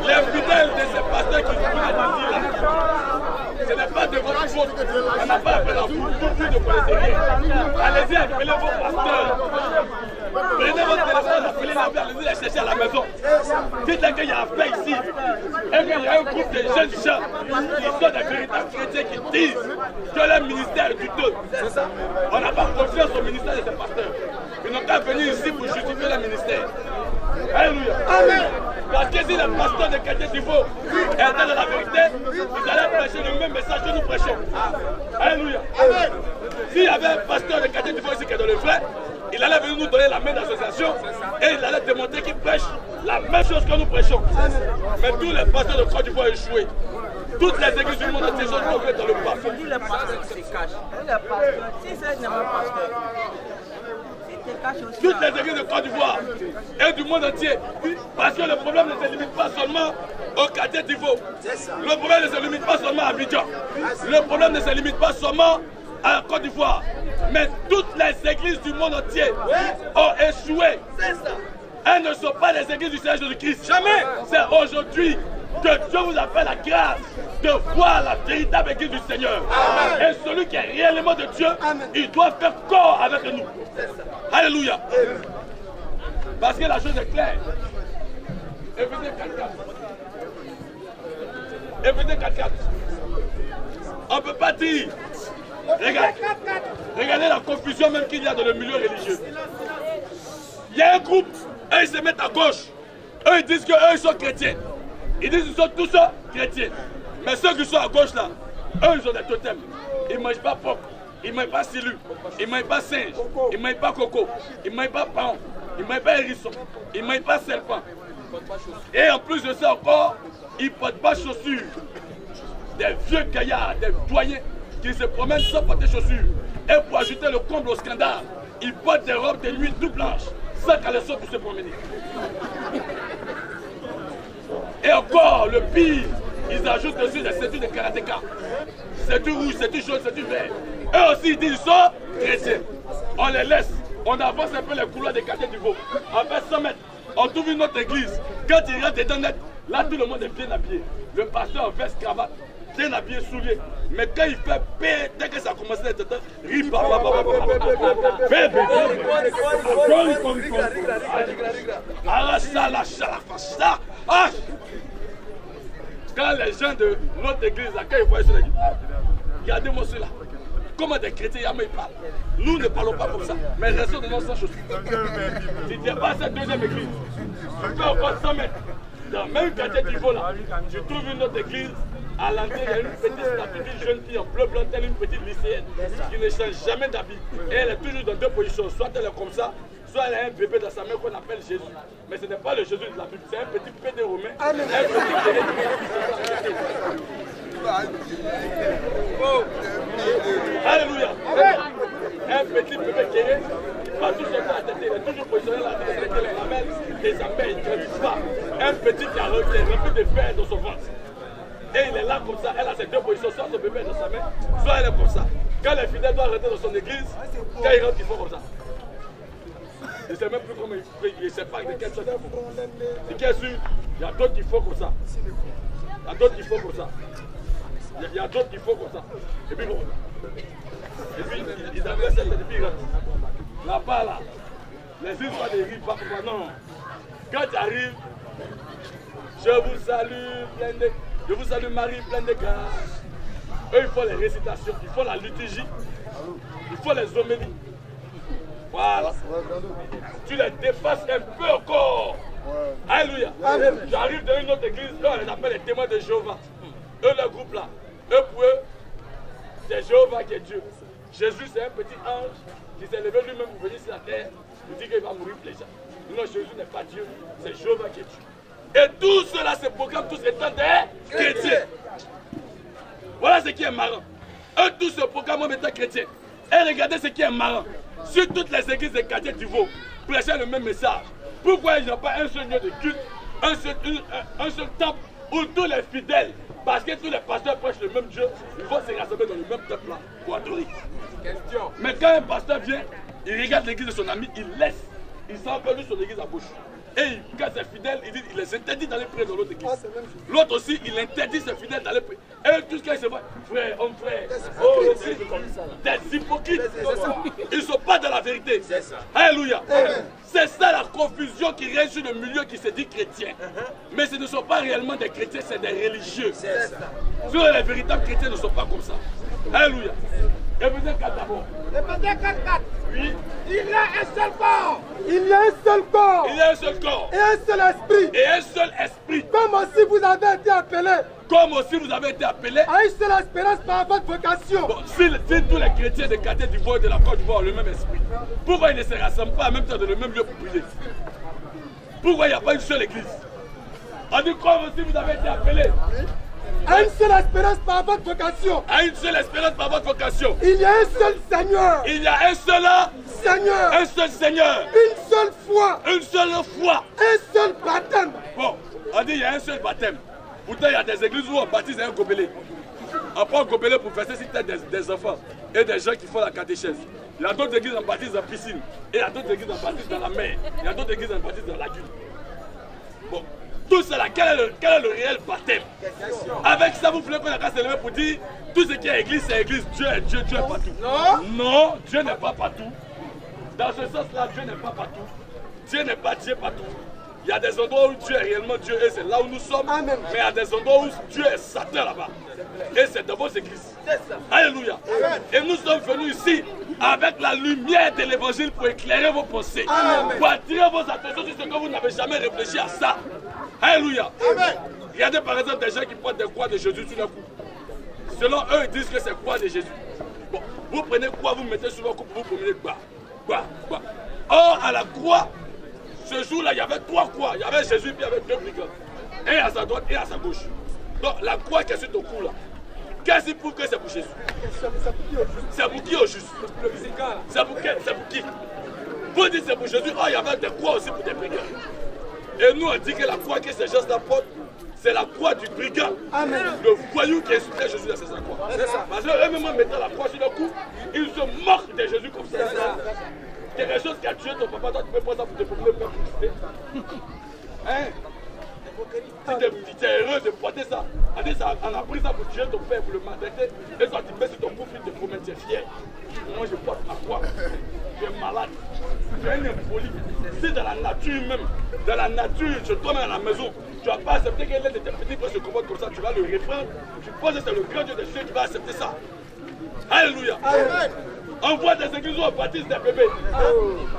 Les fidèles de ces pasteurs qui sont à ce n'est de. On n'a pas appelé à vous, connaissez rien. Allez-y, appelez vos pasteurs. Prenez votre téléphone, appelez la allez-y les chercher à la maison. Dites qu'il y a un fait ici. Et qu'il y a un groupe de jeunes gens qui sont des véritables chrétiens qui disent que le ministère est douteux. On n'a pas confiance au ministère de ces pasteurs. Ils n'ont qu'à venir ici pour justifier le ministère. Alléluia. Amen. Parce que si le pasteur de quartier d'Ivo était de la vérité, ils allaient prêcher le même message que nous prêchons. Alléluia. S'il y avait un pasteur de quartier d'Ivo ici qui est dans le vrai, il allait venir nous donner la main d'association et il allait démontrer qu'il prêche la même chose que nous prêchons. Mais tous les pasteurs de Côte d'Ivoire échoué. Toutes les églises du monde entier sont dans le pas. Si c'est pasteur, toutes les églises de Côte d'Ivoire et du monde entier. Parce que le problème ne se limite pas seulement au quartier d'Ivo. Le problème ne se limite pas seulement à Abidjan. Le problème ne se limite pas seulement à Côte d'Ivoire. Mais toutes les églises du monde entier ont échoué. Elles ne sont pas les églises du Seigneur Jésus-Christ. Jamais. C'est aujourd'hui que Dieu vous a fait la grâce de voir la véritable église du Seigneur. Et celui qui est réellement de Dieu, il doit faire corps avec nous. Alléluia. Parce que la chose est claire. Éphésiens 4.4. Éphésiens 4.4. On ne peut pas dire. Regardez, regardez la confusion même qu'il y a dans le milieu religieux. Il y a un groupe, eux ils se mettent à gauche. Eux ils disent qu'eux ils sont chrétiens. Ils disent qu'ils sont tous chrétiens. Mais ceux qui sont à gauche là, eux ils ont des totems. Ils ne mangent pas porc. Ils ne mangent pas silu. Ils ne mangent pas singe. Ils ne mangent pas coco. Ils ne mangent pas paon. Ils ne mangent pas hérisson. Ils ne mangent pas serpent. Et en plus de ça encore, ils ne portent pas chaussures. Des vieux gaillards, des doyens qui se promènent sans porter chaussures. Et pour ajouter le comble au scandale, ils portent des robes de nuit tout blanches, sans caleçon pour se promener. Et encore, le pire, ils ajoutent aussi des ceintures de karatéka. Ceintures rouges, ceintures jaunes, ceintures vertes. Eux aussi, ils disent, ils sont chrétiens. On les laisse, on avance un peu les couloirs des quartiers du Vaud. Fait 100 mètres, on trouve une autre église. Quand ils rentrent dedans net, là tout le monde est bien habillé. Le pasteur en veste, cravate, bien habillé, soulier. Mais quand il fait paix, dès que ça commence à être papa, papa, papa. Bébé. Ça. Ah! Quand les gens de notre église, là, quand ils voient cela, ils disent Regardez-moi cela. Comment des chrétiens, ils parlent. Nous ne parlons pas comme ça, mais restons sans. Si tu pas cette deuxième église, tu peux encore 100 mètres. Dans le même quartier niveau là, tu trouves une autre église. À l'entrée, il y a une petite statue d'une jeune fille en bleu blanc, telle une petite lycéenne, qui ne change jamais d'habit. Et elle est toujours dans deux positions. Soit elle est comme ça, soit elle a un bébé dans sa main qu'on appelle Jésus. Mais ce n'est pas le Jésus de la Bible, c'est un petit pédé romain. Un petit Alléluia. Un petit bébé guéri qui passe tout son temps à tête, il est toujours positionné là, avec les lamelles des abeilles, il ne pas. Un petit qui a rempli de fer dans son ventre. Et il est là comme ça, elle a ses deux positions, soit son bébé est dans sa main, soit elle est comme ça. Quand les fidèles doivent rentrer dans son église, quand ils rentrent, ils font comme ça. Il ne sait même plus comment il fait, il ne sait pas de quelle sorte il y a d'autres qui font comme ça. Il y a d'autres qui font comme ça. Il y a, d'autres qui font comme ça. Et puis. Et puis, ils adressent cette Là-bas, là, les histoires de riz, pas Non. Quand tu arrives, je vous salue, plein de. Je vous salue Marie, plein de grâce. Eux, ils font les récitations, ils font la liturgie, ils font les homélies. Voilà. Tu les dépasses un peu encore. Alléluia. J'arrive dans une autre église, eux, on les appelle les témoins de Jéhovah. Eux, le groupe là, eux pour eux, c'est Jéhovah qui est Dieu. Jésus, c'est un petit ange qui s'est levé lui-même pour venir sur la terre. Il dit qu'il va mourir déjà. Non, Jésus n'est pas Dieu, c'est Jéhovah qui est Dieu. Et tout cela se proclame tous étant des chrétiens. Voilà ce qui est marrant. Eux tous se comme étant chrétiens. Et regardez ce qui est marrant. Sur toutes les églises des quartiers du Vaud, prêchaient le même message. Pourquoi ils n'ont pas un seul lieu de culte, un seul, un seul temple où tous les fidèles parce que tous les pasteurs prêchent le même Dieu, ils vont se rassembler dans le même temple là pour adorer. Mais quand un pasteur vient, il regarde l'église de son ami, il laisse. Il sent que lui, son église à gauche. Et quand c'est fidèle, il, dit, il les interdit d'aller prier dans l'autre église. L'autre aussi, il interdit ses fidèles d'aller prier. Et tout ce qu'ils se voit, frère, homme frère, oh, aussi, des hypocrites. Ils ne sont pas dans la vérité. Alléluia. C'est ça la confusion qui règne sur le milieu qui se dit chrétien. Mais ce ne sont pas réellement des chrétiens, c'est des religieux. Sur les véritables chrétiens ne sont pas comme ça. Alléluia. Éphésiens 4 d'abord. Éphésiens 4, 4. Oui. Il y a un seul corps. Il y a un seul corps Il y a un seul corps et un seul esprit. et un seul esprit. Comme aussi vous avez été appelés Comme aussi vous avez été appelés. à une seule espérance par votre vocation. Bon, si, si tous les chrétiens de Caté d'Ivoire et de la Côte d'Ivoire ont le même esprit, pourquoi ils ne se rassemblent pas en même temps dans le même lieu pour prier? Pourquoi il n'y a pas une seule église? On dit comme aussi vous avez été appelés À une seule espérance par votre vocation. à une seule espérance par votre vocation. Il y a un seul Seigneur. Il y a un seul Seigneur. un seul Seigneur, Une seule foi. une seule foi. Un seul baptême. Bon, on dit il y a un seul baptême. Pourtant, il y a des églises où on baptise un gobelet. On prend un gobelet pour verser si tu des, des enfants et des gens qui font la catéchèse. Il y a d'autres églises on baptise en piscine. Et il y a d'autres églises on baptise dans la mer. Il y a d'autres églises on baptise dans la lagune. Bon, tout cela, quel est le, quel est le réel baptême? Avec ça, vous voulez qu'on a qu'à se lever pour dire tout ce qui est église, c'est église. Dieu est Dieu, Dieu est partout. Non. Non, Dieu n'est pas partout. Dans ce sens-là, Dieu n'est pas partout. Dieu n'est pas Dieu partout. Il y a des endroits où Dieu est réellement Dieu et c'est là où nous sommes. Amen. Mais il y a des endroits où Dieu est Satan là-bas. Et c'est dans vos églises. Alléluia. Et nous sommes venus ici avec la lumière de l'évangile pour éclairer vos pensées. Pour attirer vos attentions sur ce que vous n'avez jamais réfléchi à ça. Alléluia. Regardez par exemple des gens qui portent des croix de Jésus sur leur cou. Selon eux, ils disent que c'est croix de Jésus. Bon, vous prenez quoi, vous mettez sur votre cou pour vous promener quoi? Quoi? Quoi? Or, à la croix, ce jour-là, il y avait trois croix. Il y avait Jésus, puis il y avait deux brigands. Un à sa droite et à sa gauche. Donc, la croix qui est sur ton cou là, qu'est-ce qui prouve que c'est pour Jésus? C'est pour qui au juste? C'est pour, quel- c'est pour qui? Vous dites c'est pour Jésus, oh, il y avait des croix aussi pour des brigands. Et nous, on dit que la croix que ces gens portent, c'est la croix du brigand. Le voyou qui insultait Jésus, c'est sa croix. Parce qu'eux-mêmes, mettant la croix sur le cou, ils se moquent de Jésus comme ça. Quelque chose qui a tué ton papa, toi, tu peux prendre ça pour te promener pour publicité. Hein? Si tu es heureux de porter ça, dit ça, on a pris ça pour tuer ton père, pour le maltraiter, et toi tu mets sur ton cou, tu te promènes, tu es fier. Moi je porte ma croix. Tu es malade. Tu es une folie. Si dans la nature même, dans la nature, je toi-même à la maison, tu vas pas accepter que l'un de tes petits frères se comporte comme ça, tu vas le reprendre. Tu penses que c'est le grand Dieu des cieux qui va accepter ça. Alléluia. Voit des églises où on baptise des bébés.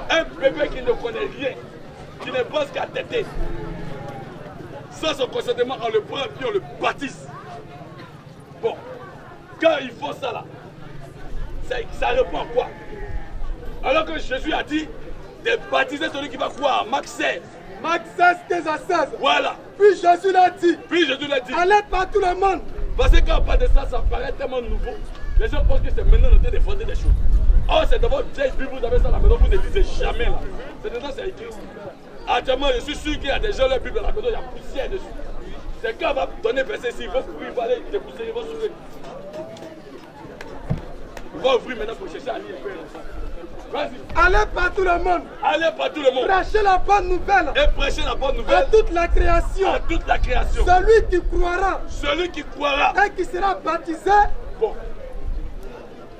Un bébé qui ne connaît rien, qui ne pense qu'à têter. Sans son consentement, on le prend puis on le baptise. Bon, quand ils font ça là, ça, ça répond à quoi? Alors que Jésus a dit de baptiser celui qui va croire. Marc 16. Marc 16, 15 à 16. Voilà. Puis Jésus l'a dit Puis Jésus l'a dit. Allez par tout le monde. Parce que quand on parle de ça, ça paraît tellement nouveau. Les gens pensent que c'est maintenant le temps de fonder des choses. Oh, c'est votre vieille Bible, vous avez ça à la maison, vous ne lisez jamais là. C'est dedans, c'est écrit. Actuellement, je suis sûr qu'il y a des gens, leur Bible à la maison, il y a poussière dessus. C'est quand on va donner verset ici, ils vont courir, ils vont aller dépousser, ils vont souffrir. Ils vont ouvrir maintenant pour chercher à lire. Allez par tout le monde. allez par tout le monde Prêchez la bonne nouvelle et prêchez la bonne à nouvelle toute la création. à toute la création. Celui qui croira Celui qui croira et qui sera baptisé Bon.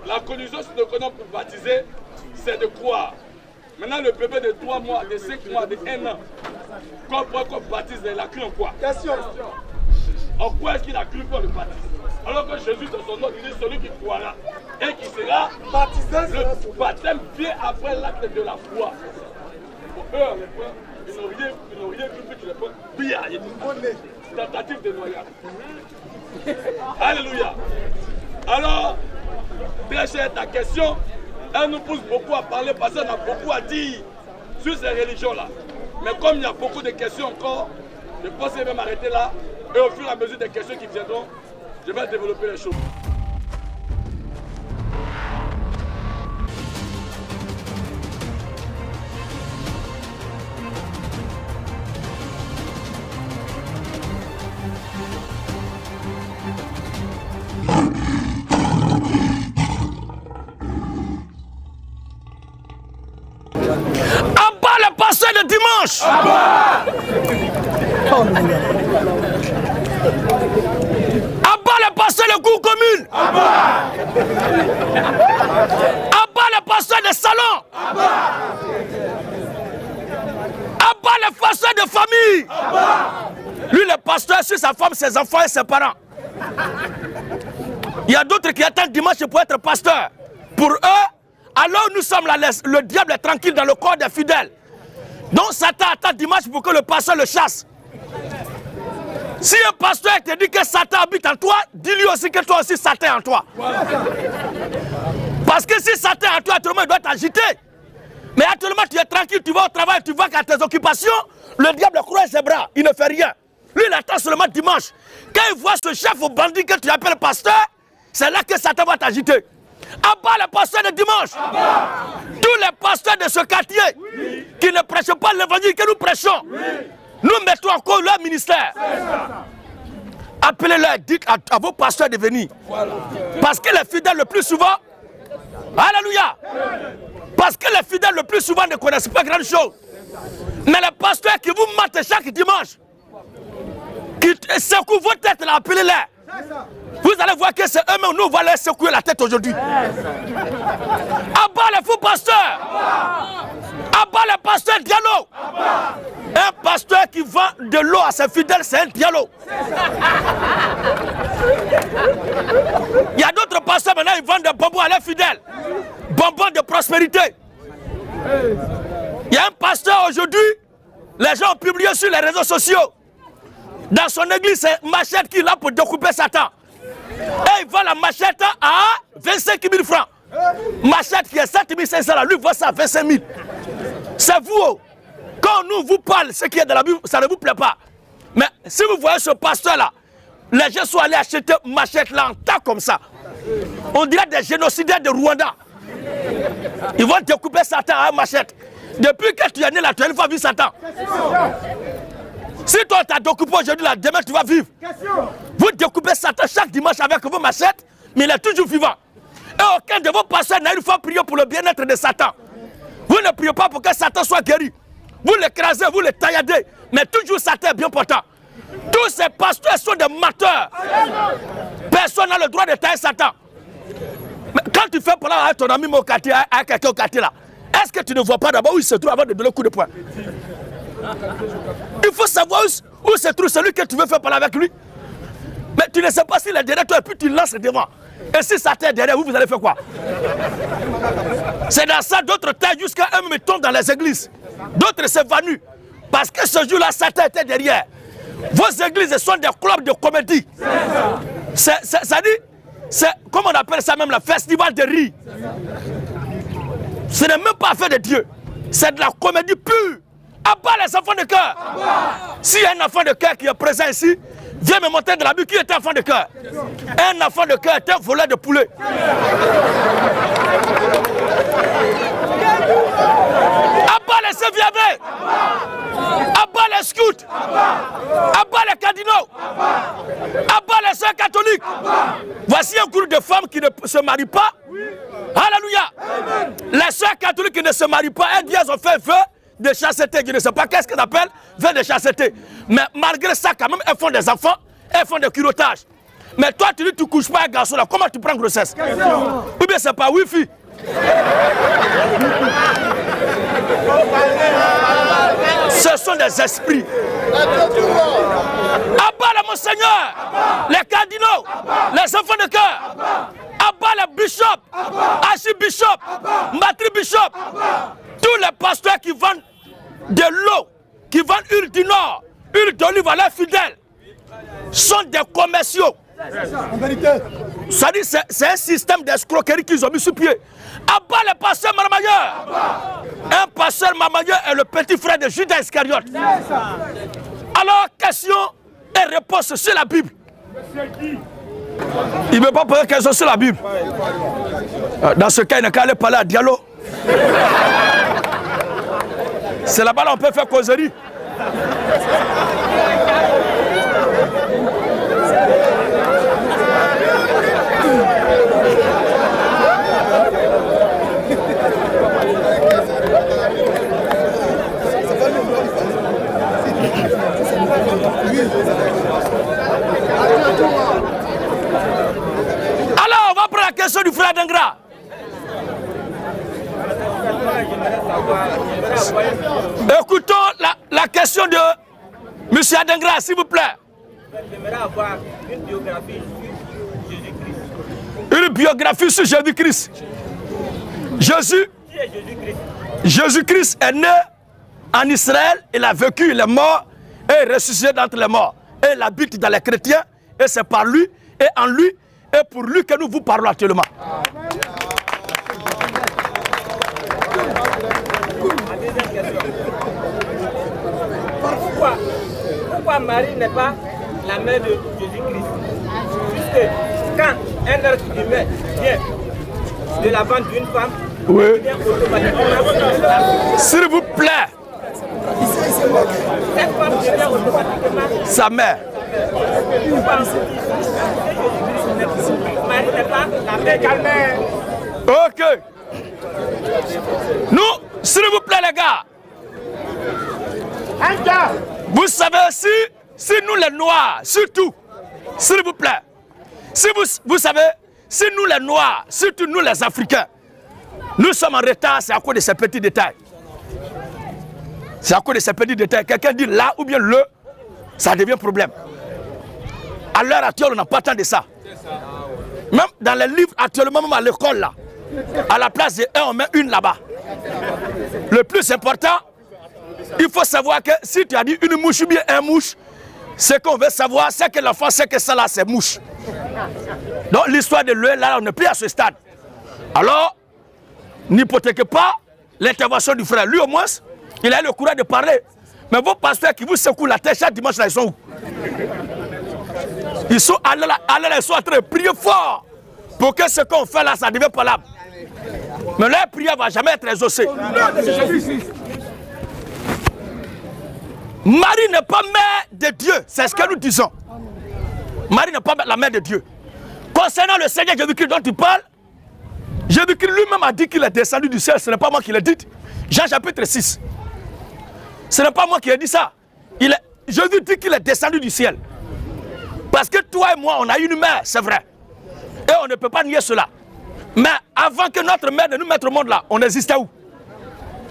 La condition sur le qu'on pour baptiser, c'est de croire. Maintenant, le bébé de 3 mois, de 5 mois, de 1 an, qu'on qu'on baptise, il a cru en quoi? Question. En quoi est-ce qu'il a cru qu'on le baptise? Alors que Jésus, dans son nom, il dit celui qui croira et qui sera. Baptisé Le baptême vient après l'acte de la foi. Pour eux, prend, ils n'ont rien, ils n'ont rien cru, puis tu les prends. Bia, il dit. Tentative de noyade. Alléluia. Alors, très cher, ta question, elle nous pousse beaucoup à parler parce qu'on a beaucoup à dire sur ces religions-là. Mais comme il y a beaucoup de questions encore, je pense que je vais m'arrêter là. Et au fur et à mesure des questions qui viendront, je vais développer les choses. Ses enfants et ses parents. Il y a d'autres qui attendent dimanche pour être pasteur. Pour eux, alors nous sommes là, le, le diable est tranquille dans le corps des fidèles. Donc Satan attend dimanche pour que le pasteur le chasse. Si un pasteur te dit que Satan habite en toi, dis-lui aussi que toi aussi Satan est en toi. Parce que si Satan est en toi, actuellement il doit t'agiter. Mais actuellement tu es tranquille, tu vas au travail, tu vas qu'à tes occupations, le diable croise ses bras, il ne fait rien. Lui il attend seulement dimanche. Quand il voit ce chef au bandit que tu appelles pasteur, c'est là que Satan va t'agiter. Abat les pasteurs de dimanche. Tous les pasteurs de ce quartier qui ne prêchent pas l'évangile que nous prêchons. Nous mettons en cause leur ministère. Appelez-les, dites à, à, vos pasteurs de venir. Parce que les fidèles le plus souvent, Alléluia. Parce que les fidèles le plus souvent ne connaissent pas grand chose. Mais les pasteurs qui vous matent chaque dimanche, qui secouent vos têtes, là, appelez-les. Vous allez voir que c'est eux-mêmes, nous, on va leur secouer la tête aujourd'hui. Abat les faux pasteurs. Abat les pasteurs dialogue. Un pasteur qui vend de l'eau à ses fidèles, c'est un dialogue. Il y a d'autres pasteurs maintenant, ils vendent des bonbons à leurs fidèles. Bonbons de prospérité. Il y a un pasteur aujourd'hui, les gens ont publié sur les réseaux sociaux. Dans son église, c'est machette qu'il a pour découper Satan. Et il vend la machette à 25 000 francs. Machette qui est 7 500, lui vend ça à 25 000. C'est vous. Quand nous vous parlons, ce qui est dans la Bible, ça ne vous plaît pas. Mais si vous voyez ce pasteur-là, les gens sont allés acheter machette là en tas comme ça. On dirait des génocidaires de Rwanda. Ils vont découper Satan à machette. Depuis que tu es né là, tu as une fois vu Satan. Si toi tu as découpé aujourd'hui là, demain tu vas vivre. Vous découpez Satan chaque dimanche avec vos machettes, mais il est toujours vivant. Et aucun de vos pasteurs n'a une fois prié pour le bien-être de Satan. Vous ne priez pas pour que Satan soit guéri. Vous l'écrasez, vous le tailladez, mais toujours Satan est bien portant. Tous ces pasteurs sont des mateurs. Personne n'a le droit de tailler Satan. Mais quand tu fais parler avec ton ami au quartier, avec quelqu'un au quartier là, est-ce que tu ne vois pas d'abord où il se trouve avant de donner le coup de poing? Il faut savoir où, se trouve celui que tu veux faire parler avec lui. Mais tu ne sais pas s'il est derrière toi et puis tu lances devant. Et si Satan est derrière vous, vous allez faire quoi? C'est dans ça d'autres taillent jusqu'à un mettons dans les églises. D'autres s'évanouissent. Parce que ce jour-là, Satan était derrière. Vos églises sont des clubs de comédie. C'est, ça c'est, comment on appelle ça même, le festival de rire. Ce n'est même pas fait de Dieu. C'est de la comédie pure. Abat les enfants de cœur. A un enfant de cœur qui est présent ici, viens me montrer de la Bible qui est un enfant de cœur. Un enfant de cœur est un voleur de poulet. Abat les CVAV. Abat les scouts. Abat les cardinaux. Abat les sœurs catholiques. Voici un groupe de femmes qui ne se marient pas. Alléluia. Les sœurs catholiques qui ne se marient pas, elles, elles ont fait feu de chasteté. Je ne sais pas qu'est-ce qu'on appelle vœu de chasteté. Mais malgré ça, quand même, elles font des enfants, elles font des curottages. Mais toi, tu dis tu ne couches pas un garçon là, comment tu prends grossesse? Ou bien c'est pas wifi? Ce sont des esprits. Abat mon Seigneur, les cardinaux, les enfants de cœur. Abat les bishops, archibishops, matribishops, tous les pasteurs qui vendent de l'eau, qui vendent huile du nord, huile d'olive à leurs fidèles, sont des commerciaux. Ça dit, c'est un système d'escroquerie qu'ils ont mis sur pied. Abat les pasteurs. Un pasteur marmailleur est le petit frère de Judas Iscariote. Alors, question et réponse sur la Bible. Il ne veut pas poser question sur la Bible. Dans ce cas, il n'a qu'à aller parler à Diallo. C'est là-bas là on peut faire causerie. Alors, on va prendre la question du frère d'Angras. Écoutons la, la question de M. Adengra, s'il vous plaît. J'aimerais avoir une biographie sur Jésus-Christ. Une biographie sur Jésus-Christ. Jésus, Jésus-Christ est né en Israël, il a vécu, il est mort et est ressuscité d'entre les morts. Et il habite dans les chrétiens et c'est par lui et en lui et pour lui que nous vous parlons actuellement. Pourquoi Marie n'est pas la mère de Jésus-Christ? Puisque quand un être humain vient de la vente d'une femme, Oui. il vient automatiquement S'il vous plaît, cette femme devient automatiquement sa mère. Marie n'est pas la mère de mère. Ok. Nous, s'il vous plaît les gars, Un gars, vous savez si, si nous les noirs, surtout, s'il vous plaît, si vous, vous savez, si nous les noirs, surtout nous les africains, nous sommes en retard, c'est à cause de ces petits détails. C'est à cause de ces petits détails. Quelqu'un dit là ou bien le, ça devient problème. À l'heure actuelle, on n'a pas tant de ça. Même dans les livres, actuellement, même à l'école, là, à la place de un, on met une là-bas. Le plus important, il faut savoir que si tu as dit une mouche ou bien un mouche, ce qu'on veut savoir, c'est que l'enfant sait que ça là, c'est mouche. Donc l'histoire de l'œil, là, on n'est plus à ce stade. Alors, n'hypothéquez pas l'intervention du frère. Lui, au moins, il a le courage de parler. Mais vos pasteurs qui vous secouent la tête chaque dimanche, là, ils sont où? Ils sont allés là, allés là, ils sont en train de prier fort pour que ce qu'on fait là, ça devienne palable. Mais leur prière ne va jamais être exaucée. Marie n'est pas mère de Dieu, c'est ce que nous disons. Marie n'est pas la mère de Dieu. Concernant le Seigneur Jésus-Christ dont tu parles, Jésus-Christ lui-même a dit qu'il est descendu du ciel, ce n'est pas moi qui l'ai dit. Jean chapitre 6. Ce n'est pas moi qui ai dit ça. Jésus dit qu'il est descendu du ciel. Parce que toi et moi, on a une mère, c'est vrai. Et on ne peut pas nier cela. Mais avant que notre mère ne nous mette au monde là, on existait où?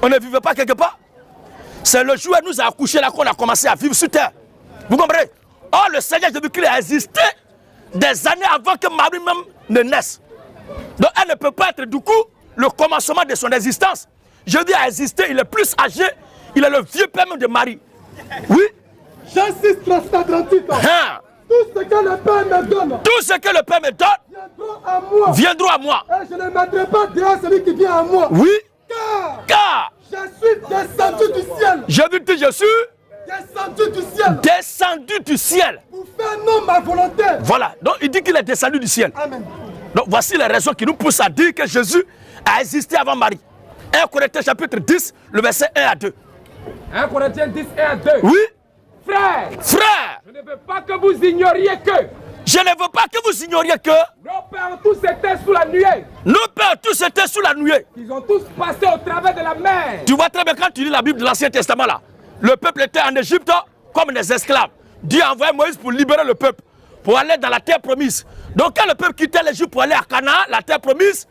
On ne vivait pas quelque part? C'est le jour où elle nous a accouché là qu'on a commencé à vivre sur terre. Vous comprenez? Or, le Seigneur Jésus-Christ a existé des années avant que Marie même ne naisse. Donc, elle ne peut pas être du coup le commencement de son existence. Jésus a existé, il est plus âgé, il est le vieux père même de Marie. Oui? Jean 6, 38 ans. Hein? Tout ce que le Père me donne Tout ce que le Père me donne viendra à moi. viendront à moi. Et je ne mettrai pas dehors celui qui vient à moi. Oui, Car car je suis descendu du ciel. Jésus dit Je suis Descendu du ciel. descendu du ciel. Pour faire non ma volonté. Voilà, donc il dit qu'il est descendu du ciel. Amen. Donc voici les raisons qui nous poussent à dire que Jésus a existé avant Marie. 1 Corinthiens chapitre 10, le verset 1 à 2. 1 Corinthiens 10, 1 à 2. Oui, Frères, frère, je ne veux pas que vous ignoriez que je ne veux pas que vous ignoriez que nos pères tous étaient sous la nuée. nos pères tous étaient sous la nuée. Ils ont tous passé au travers de la mer. Tu vois très bien quand tu lis la Bible de l'Ancien Testament là, le peuple était en Égypte comme des esclaves. Dieu a envoyé Moïse pour libérer le peuple, pour aller dans la terre promise. Donc quand le peuple quittait l'Égypte pour aller à Canaan, la terre promise,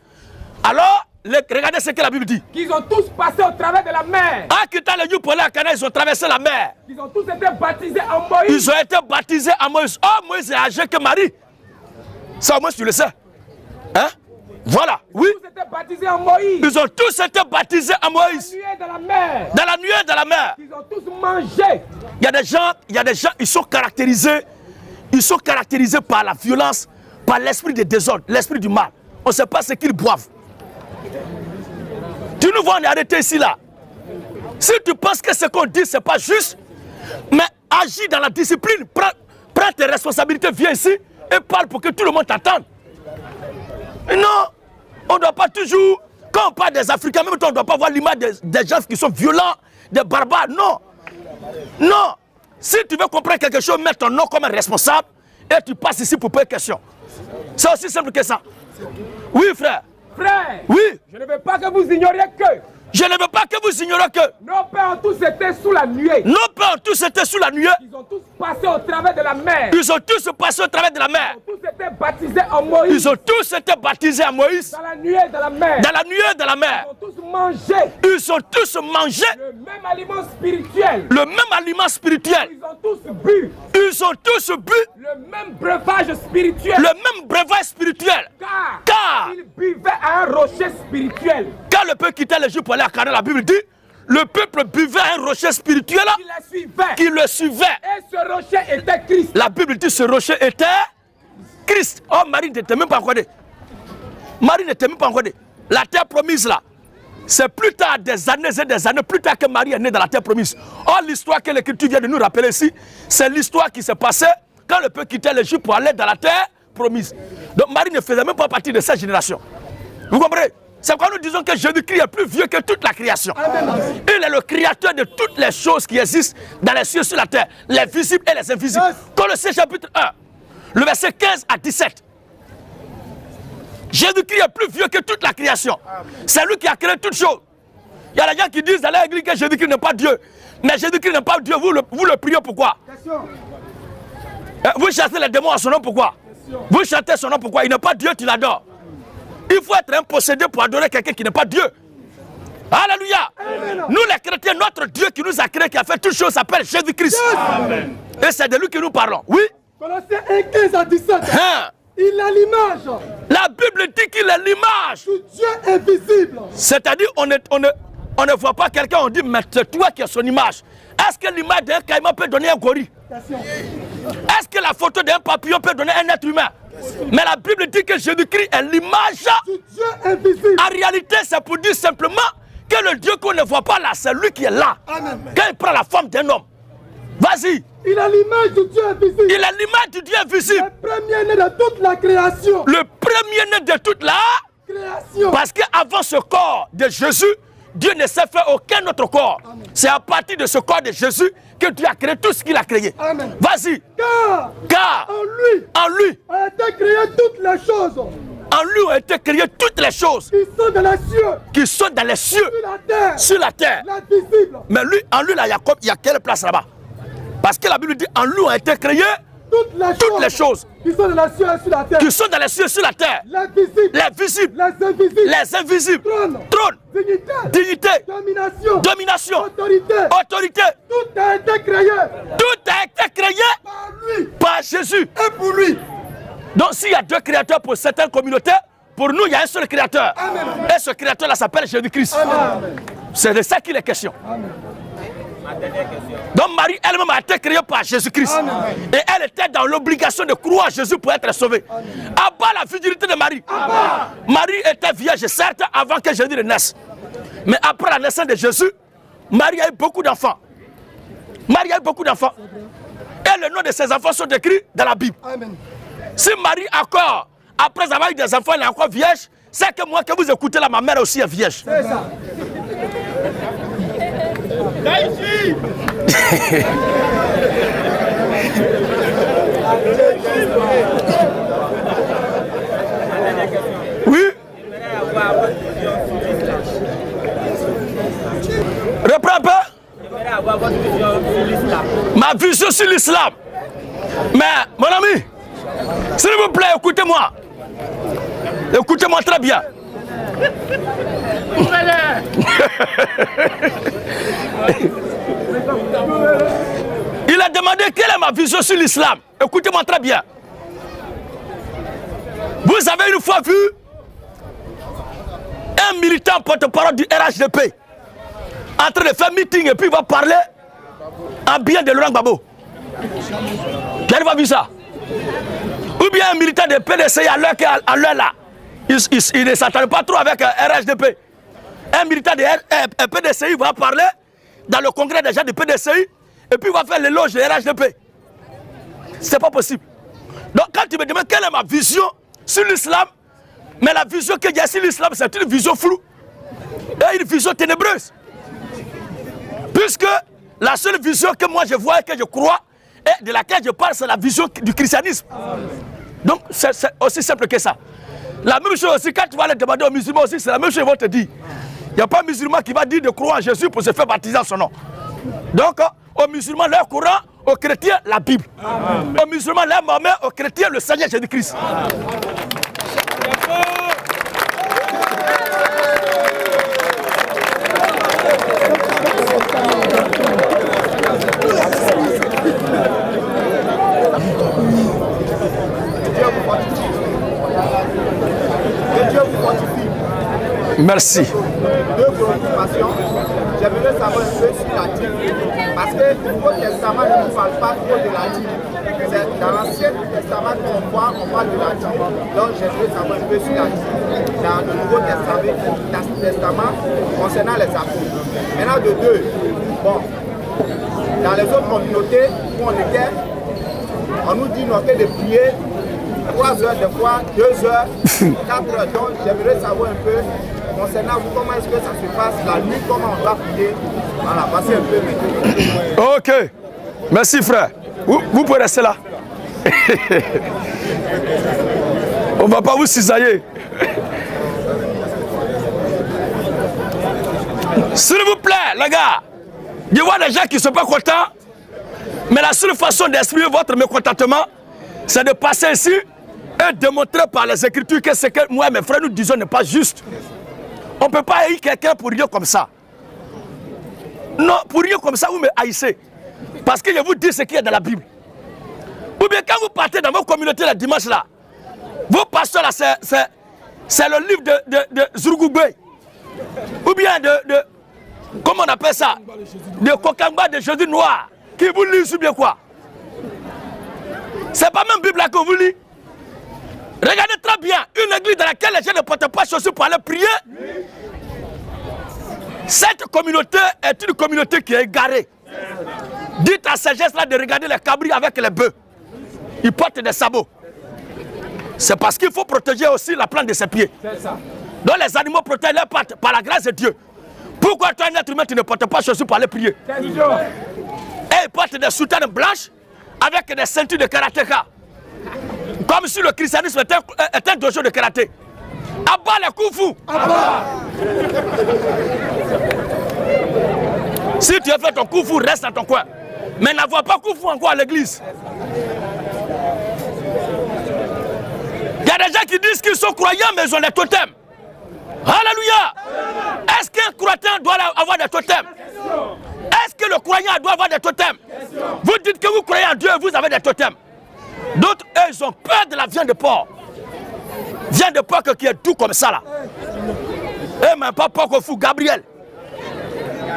alors regardez ce que la Bible dit. Qu'ils ont tous passé au travers de la mer. En quittant pour aller à Canaan, ils ont traversé la mer. Ils ont tous été baptisés en Moïse. Ils ont été baptisés à Moïse. Oh, Moïse est âgé que Marie. Ça, au moins, tu le sais. Hein? Voilà, oui. Tous étaient baptisés en Moïse. Ils ont tous été baptisés à Moïse. Nuée dans la mer. Dans la nuée, dans la mer. Ils ont tous mangé. Il y a des gens, il y a des gens, ils sont caractérisés, ils sont caractérisés par la violence, par l'esprit de désordre, l'esprit du mal. On ne sait pas ce qu'ils boivent. Tu nous vois, on est arrêté ici là. Si tu penses que ce qu'on dit, ce n'est pas juste, mais agis dans la discipline, prends, tes responsabilités, viens ici et parle pour que tout le monde t'entende. Mais Non, on ne doit pas toujours, quand on parle des Africains, même temps, on ne doit pas voir l'image des, des gens qui sont violents, des barbares. Non. Non. Si tu veux comprendre quelque chose, mets ton nom comme un responsable et tu passes ici pour poser question. C'est aussi simple que ça. Oui, frère. Frères, Oui. je ne veux pas que vous ignoriez que Je ne veux pas que vous ignorez que nos pères ont tous été sous la nuée. nos pères tous étaient sous la nuée. Ils ont tous passé au travers de la mer. Ils ont tous passé au travers de la mer. Ils ont tous été été baptisés en Moïse. Ils ont tous été baptisés à Moïse Dans la nuée de la mer. dans la nuée de la mer. Ils ont tous mangé Ils ont tous mangé le même aliment spirituel. le même aliment spirituel. Ils ont tous bu Ils ont tous bu le même breuvage spirituel. le même breuvage spirituel. Car, Car ils buvaient à un rocher spirituel. quand le peuple quittait l'Égypte pour aller à Canaan, la Bible dit, le peuple buvait un rocher spirituel Qui les suivait. qui le suivait. Et ce rocher était Christ. La Bible dit ce rocher était Christ. Oh, Marie n'était même pas encore né. Marie n'était même pas encore née. La terre promise là, c'est plus tard, des années et des années plus tard que Marie est née dans la terre promise. Or, l'histoire que l'Écriture vient de nous rappeler ici, c'est l'histoire qui s'est passée quand le peuple quittait l'Égypte pour aller dans la terre promise. Donc, Marie ne faisait même pas partie de cette génération. Vous comprenez? C'est pourquoi nous disons que Jésus-Christ est plus vieux que toute la création. Il est le créateur de toutes les choses qui existent dans les cieux sur la terre, les visibles et les invisibles. Colossiens chapitre 1, le verset 15 à 17. Jésus-Christ est plus vieux que toute la création. C'est lui qui a créé toutes choses. Il y a des gens qui disent dans l'église que Jésus-Christ n'est pas Dieu. Mais Jésus-Christ n'est pas Dieu. Vous le, vous le priez pourquoi? Euh, Vous chassez les démons à son nom pourquoi? Vous chantez son nom pourquoi? Il n'est pas Dieu, tu l'adores. Il faut être un possédé pour adorer quelqu'un qui n'est pas Dieu. Alléluia. Nous les chrétiens, notre Dieu qui nous a créés, qui a fait toutes choses, s'appelle Jésus-Christ. Et c'est de lui que nous parlons. Oui Colossiens 1, 15 à 17. Hein Il a l'image La Bible dit qu'il est l'image. Dieu invisible. C'est-à-dire, on, est- on ne, on ne voit pas quelqu'un, on dit, mais c'est toi qui as son image. Est-ce que l'image d'un caïman peut donner un gorille? Attention. Est-ce que la photo d'un papillon peut donner un être humain? Mais la Bible dit que Jésus-Christ est l'image. Du Dieu invisible. En réalité, c'est pour dire simplement que le Dieu qu'on ne voit pas là, c'est lui qui est là. Amen. Quand il prend la forme d'un homme. Vas-y, Il a l'image du Dieu invisible. il est l'image du Dieu invisible. Le premier-né de toute la création. Le premier-né de toute la... Création. Parce qu'avant ce corps de Jésus, Dieu ne s'est fait aucun autre corps. C'est à partir de ce corps de Jésus que Dieu a créé tout ce qu'il a créé. Amen. Vas-y, Car car en lui en lui, a été créé toutes les choses. En lui ont été créées toutes les choses. Qui sont dans les cieux, qui sont dans les cieux, sur la terre, sur la terre. Mais lui, en lui, là, il y a, comme- il y a quelle place là-bas? Parce que la Bible dit en lui ont été créées Toutes les toutes choses les choses qui sont dans les cieux et sur la terre. qui sont dans les cieux, sur la terre. Les visibles, les invisibles, les invisibles. Trône. Trône, dignité, dignité, domination, domination, autorité. autorité. Tout a été créé Tout a été créé par lui par Jésus. et pour lui. Donc s'il y a deux créateurs pour certaines communautés, pour nous, il y a un seul créateur. Et ce créateur-là s'appelle Jésus-Christ. C'est de ça qu'il est question. Donc Marie elle-même a été créée par Jésus-Christ. Et elle était dans l'obligation de croire à Jésus pour être sauvée. Abat la fidélité de Marie. Marie était vierge, certes, avant que Jésus ne naisse. Mais après la naissance de Jésus, Marie a eu beaucoup d'enfants. Marie a eu beaucoup d'enfants. Et le nom de ses enfants sont écrits dans la Bible. Amen. Si Marie encore, après avoir eu des enfants, elle est encore vierge, c'est que moi que vous écoutez là, ma mère aussi est vierge. C'est ça. Oui Reprends l'islam. ma vision sur l'islam. Mais, mon ami, s'il vous plaît, écoutez-moi. Écoutez-moi très bien. Il a demandé quelle est ma vision sur l'islam. Écoutez-moi très bien. Vous avez une fois vu un militant porte-parole du RHDP en train de faire meeting et puis il va parler en bien de Laurent Gbagbo. Vous n'avez pas vu ça? Ou bien un militant de que- à l'heure là, il, il- il ne s'attend pas trop avec un RHDP. Un militant de euh, PDCI va parler dans le congrès des gens du PDCI et puis il va faire l'éloge de RHDP. C'est pas possible. Donc quand tu me demandes quelle est ma vision sur l'islam, mais la vision que j'ai sur l'islam, c'est une vision floue et une vision ténébreuse. Puisque la seule vision que moi je vois et que je crois et de laquelle je parle, c'est la vision du christianisme. Donc c'est aussi simple que ça. La même chose aussi, quand tu vas aller demander aux musulmans aussi, c'est la même chose qu'ils vont te dire. Il n'y a pas un musulman qui va dire de croire en Jésus pour se faire baptiser en son nom. Donc, aux musulmans, leur courant, aux chrétiens la Bible. Aux musulmans les Mahomet, aux chrétiens le Seigneur Jésus-Christ. Merci. Deux préoccupations. J'aimerais savoir un peu sur la dîme. Parce que le Nouveau Testament ne nous parle pas trop de la dîme. Dans l'Ancien Testament qu'on voit, on parle de la dîme. Donc j'aimerais savoir un peu sur la dîme. Dans le Nouveau Testament, Testament concernant les apôtres. Maintenant de deux. Bon. Dans les autres communautés où on était, on nous dit de prier 3 heures, des fois 2 heures, 4 heures. Donc j'aimerais savoir un peu concernant vous, comment est-ce que ça se passe la nuit, comment on doit prier? Voilà, passez un peu. Ok. Merci frère. Vous, vous pouvez rester là. on ne va pas vous cisailler. S'il vous plaît, les gars, je vois des gens qui ne sont pas contents, mais la seule façon d'exprimer votre mécontentement, c'est de passer ici et démontrer par les Écritures que ce que moi et mes frères nous disons n'est pas juste. On ne peut pas haïr quelqu'un pour rien comme ça. Non, pour rien comme ça, vous me haïssez. Parce que je vous dis ce qu'il y a dans la Bible. Ou bien quand vous partez dans vos communautés le dimanche là, vos pasteurs là, c'est le livre de, de. Ou bien de, de, comment on appelle ça? De Kokamba de Jésus noir. Qui vous lisent ou bien quoi? C'est pas même Bible là que vous lisez. Regardez très bien, une église dans laquelle les gens ne portent pas chaussures pour aller prier. Cette communauté est une communauté qui est égarée. Dites à ces gestes-là de regarder les cabris avec les bœufs. Ils portent des sabots. C'est parce qu'il faut protéger aussi la plante de ses pieds. Donc les animaux protègent leurs pattes par la grâce de Dieu. Pourquoi toi, un être humain, tu ne portes pas chaussures pour aller prier? Et ils portent des soutanes blanches avec des ceintures de karatéka. Comme si le christianisme était, était un dojo de karaté. Abat les coups fous. Si tu as fait ton coup fou, reste dans ton coin. Mais n'avoir pas coup fou encore à l'église. Il y a des gens qui disent qu'ils sont croyants, mais ils ont des totems. Alléluia. Est-ce qu'un croyant doit avoir des totems? Est-ce que le croyant doit avoir des totems? Vous dites que vous croyez en Dieu, vous avez des totems. D'autres, eux, ils ont peur de la viande de porc. Viande de porc qui est tout comme ça là. Et même pas porc au fou, Gabriel.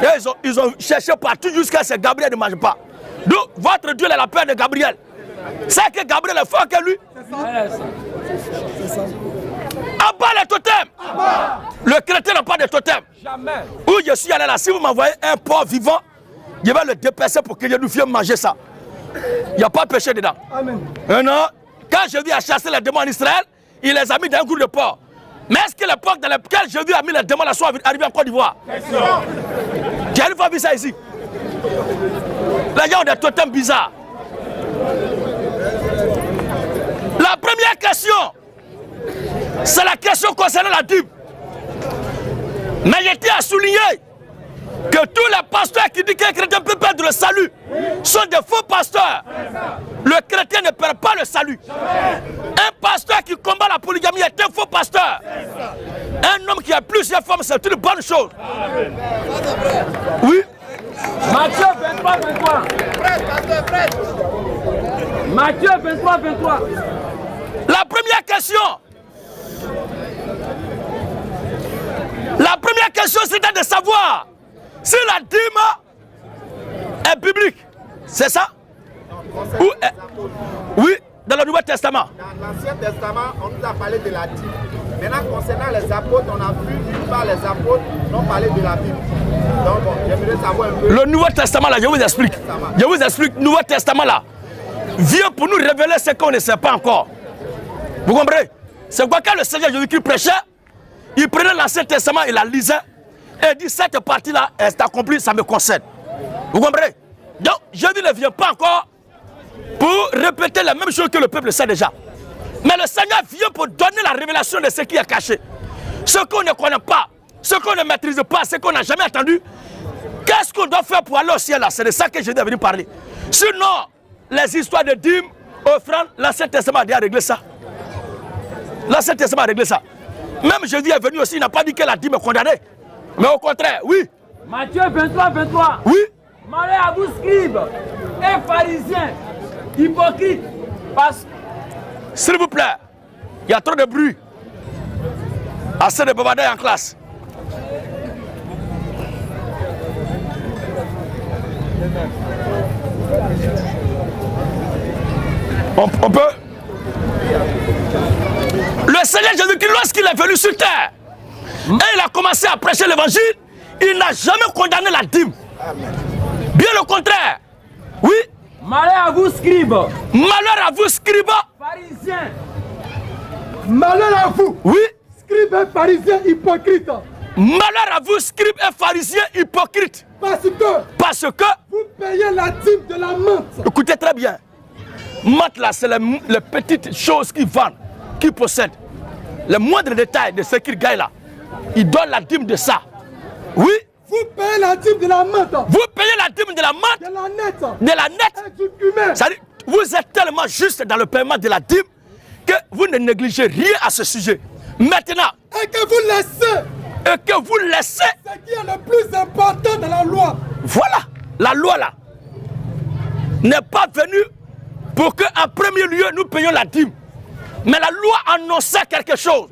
Et ils, ont, ils ont cherché partout jusqu'à ce que Gabriel ne mange pas. Donc, votre Dieu a la peur de Gabriel. C'est que Gabriel est fort que lui. Abat les totems. Le chrétien n'a pas de totem. Jamais. Où je suis allé là, si vous m'envoyez un porc vivant, je vais le dépecer pour que je nous fier manger ça. Il n'y a pas de péché dedans. Amen. Maintenant, quand Jésus a chassé les démons en Israël, il les a mis dans un groupe de porcs. Mais est-ce que les porcs dans lesquels Jésus a mis les démons là sont arrivés en Côte d'Ivoire? J'ai une fois vu ça ici. Les gens ont des totems bizarres. La première question, c'est la question concernant la dîme. Mais tiens à souligner que tous les pasteurs qui disent qu'un chrétien peut perdre le salut sont des faux pasteurs. Le chrétien ne perd pas le salut. Un pasteur qui combat la polygamie est un faux pasteur. Un homme qui a plusieurs femmes, c'est une bonne chose. Oui? Matthieu 23, 23. Matthieu 23, 23. La première question. La première question, c'était de savoir si la dîme est biblique. C'est ça? Ou est- Oui, dans le Nouveau Testament. Dans l'Ancien Testament, on nous a parlé de la dîme. Maintenant, concernant les apôtres, on a vu nulle part les apôtres n'ont parlé de la Bible. Donc, bon, j'aimerais savoir un peu. Le Nouveau Testament, là, je vous explique. Je vous explique, Nouveau Testament, là, vient pour nous révéler ce qu'on ne sait pas encore. Vous comprenez? C'est quoi quand le Seigneur Jésus-Christ prêchait, il prenait l'Ancien Testament, il la lisait, et dit, cette partie-là est accomplie, ça me concerne. Vous comprenez? Donc, Jésus ne vient pas encore pour répéter la même chose que le peuple sait déjà. Mais le Seigneur vient pour donner la révélation de ce qui est caché. Ce qu'on ne connaît pas, ce qu'on ne maîtrise pas, ce qu'on n'a jamais entendu. Qu'est-ce qu'on doit faire pour aller au ciel là? C'est de ça que Jésus est venu parler. Sinon, les histoires de dîmes, offrandes, l'Ancien Testament a déjà réglé ça. L'Ancien Testament a réglé ça. Même Jésus est venu aussi, il n'a pas dit que la dîme est condamnée. Mais au contraire, oui. Matthieu 23, 23. Oui. Malheur à vous, scribes et pharisiens, hypocrites, parce S'il vous plaît, il y a trop de bruit. Assez de bavardage en classe. On, on peut? Le Seigneur Jésus-Christ, lorsqu'il est venu sur terre, et il a commencé à prêcher l'évangile, il n'a jamais condamné la dîme. Bien le contraire. Oui, malheur à vous, scribes, malheur à vous, scribes. pharisiens, Malheur à vous, Oui, scribes et pharisiens hypocrites, malheur à vous, scribes et pharisiens hypocrites. parce que Parce que, vous payez la dîme de la menthe. écoutez très bien, Mat là, c'est les, les petites choses qu'ils vendent, qu'ils possèdent. Les moindres détails de ce qu'ils gagnent là. Ils donnent la dîme de ça. Oui, Vous payez la dîme de la menthe, vous payez la dîme de la menthe, de la nette de la nette. du cumin. Vous êtes tellement juste dans le paiement de la dîme que vous ne négligez rien à ce sujet. Maintenant, Et que vous laissez et que vous laissez, ce qui est le plus important dans la loi. voilà, la loi là n'est pas venue pour qu'en premier lieu nous payions la dîme. Mais la loi annonçait quelque chose.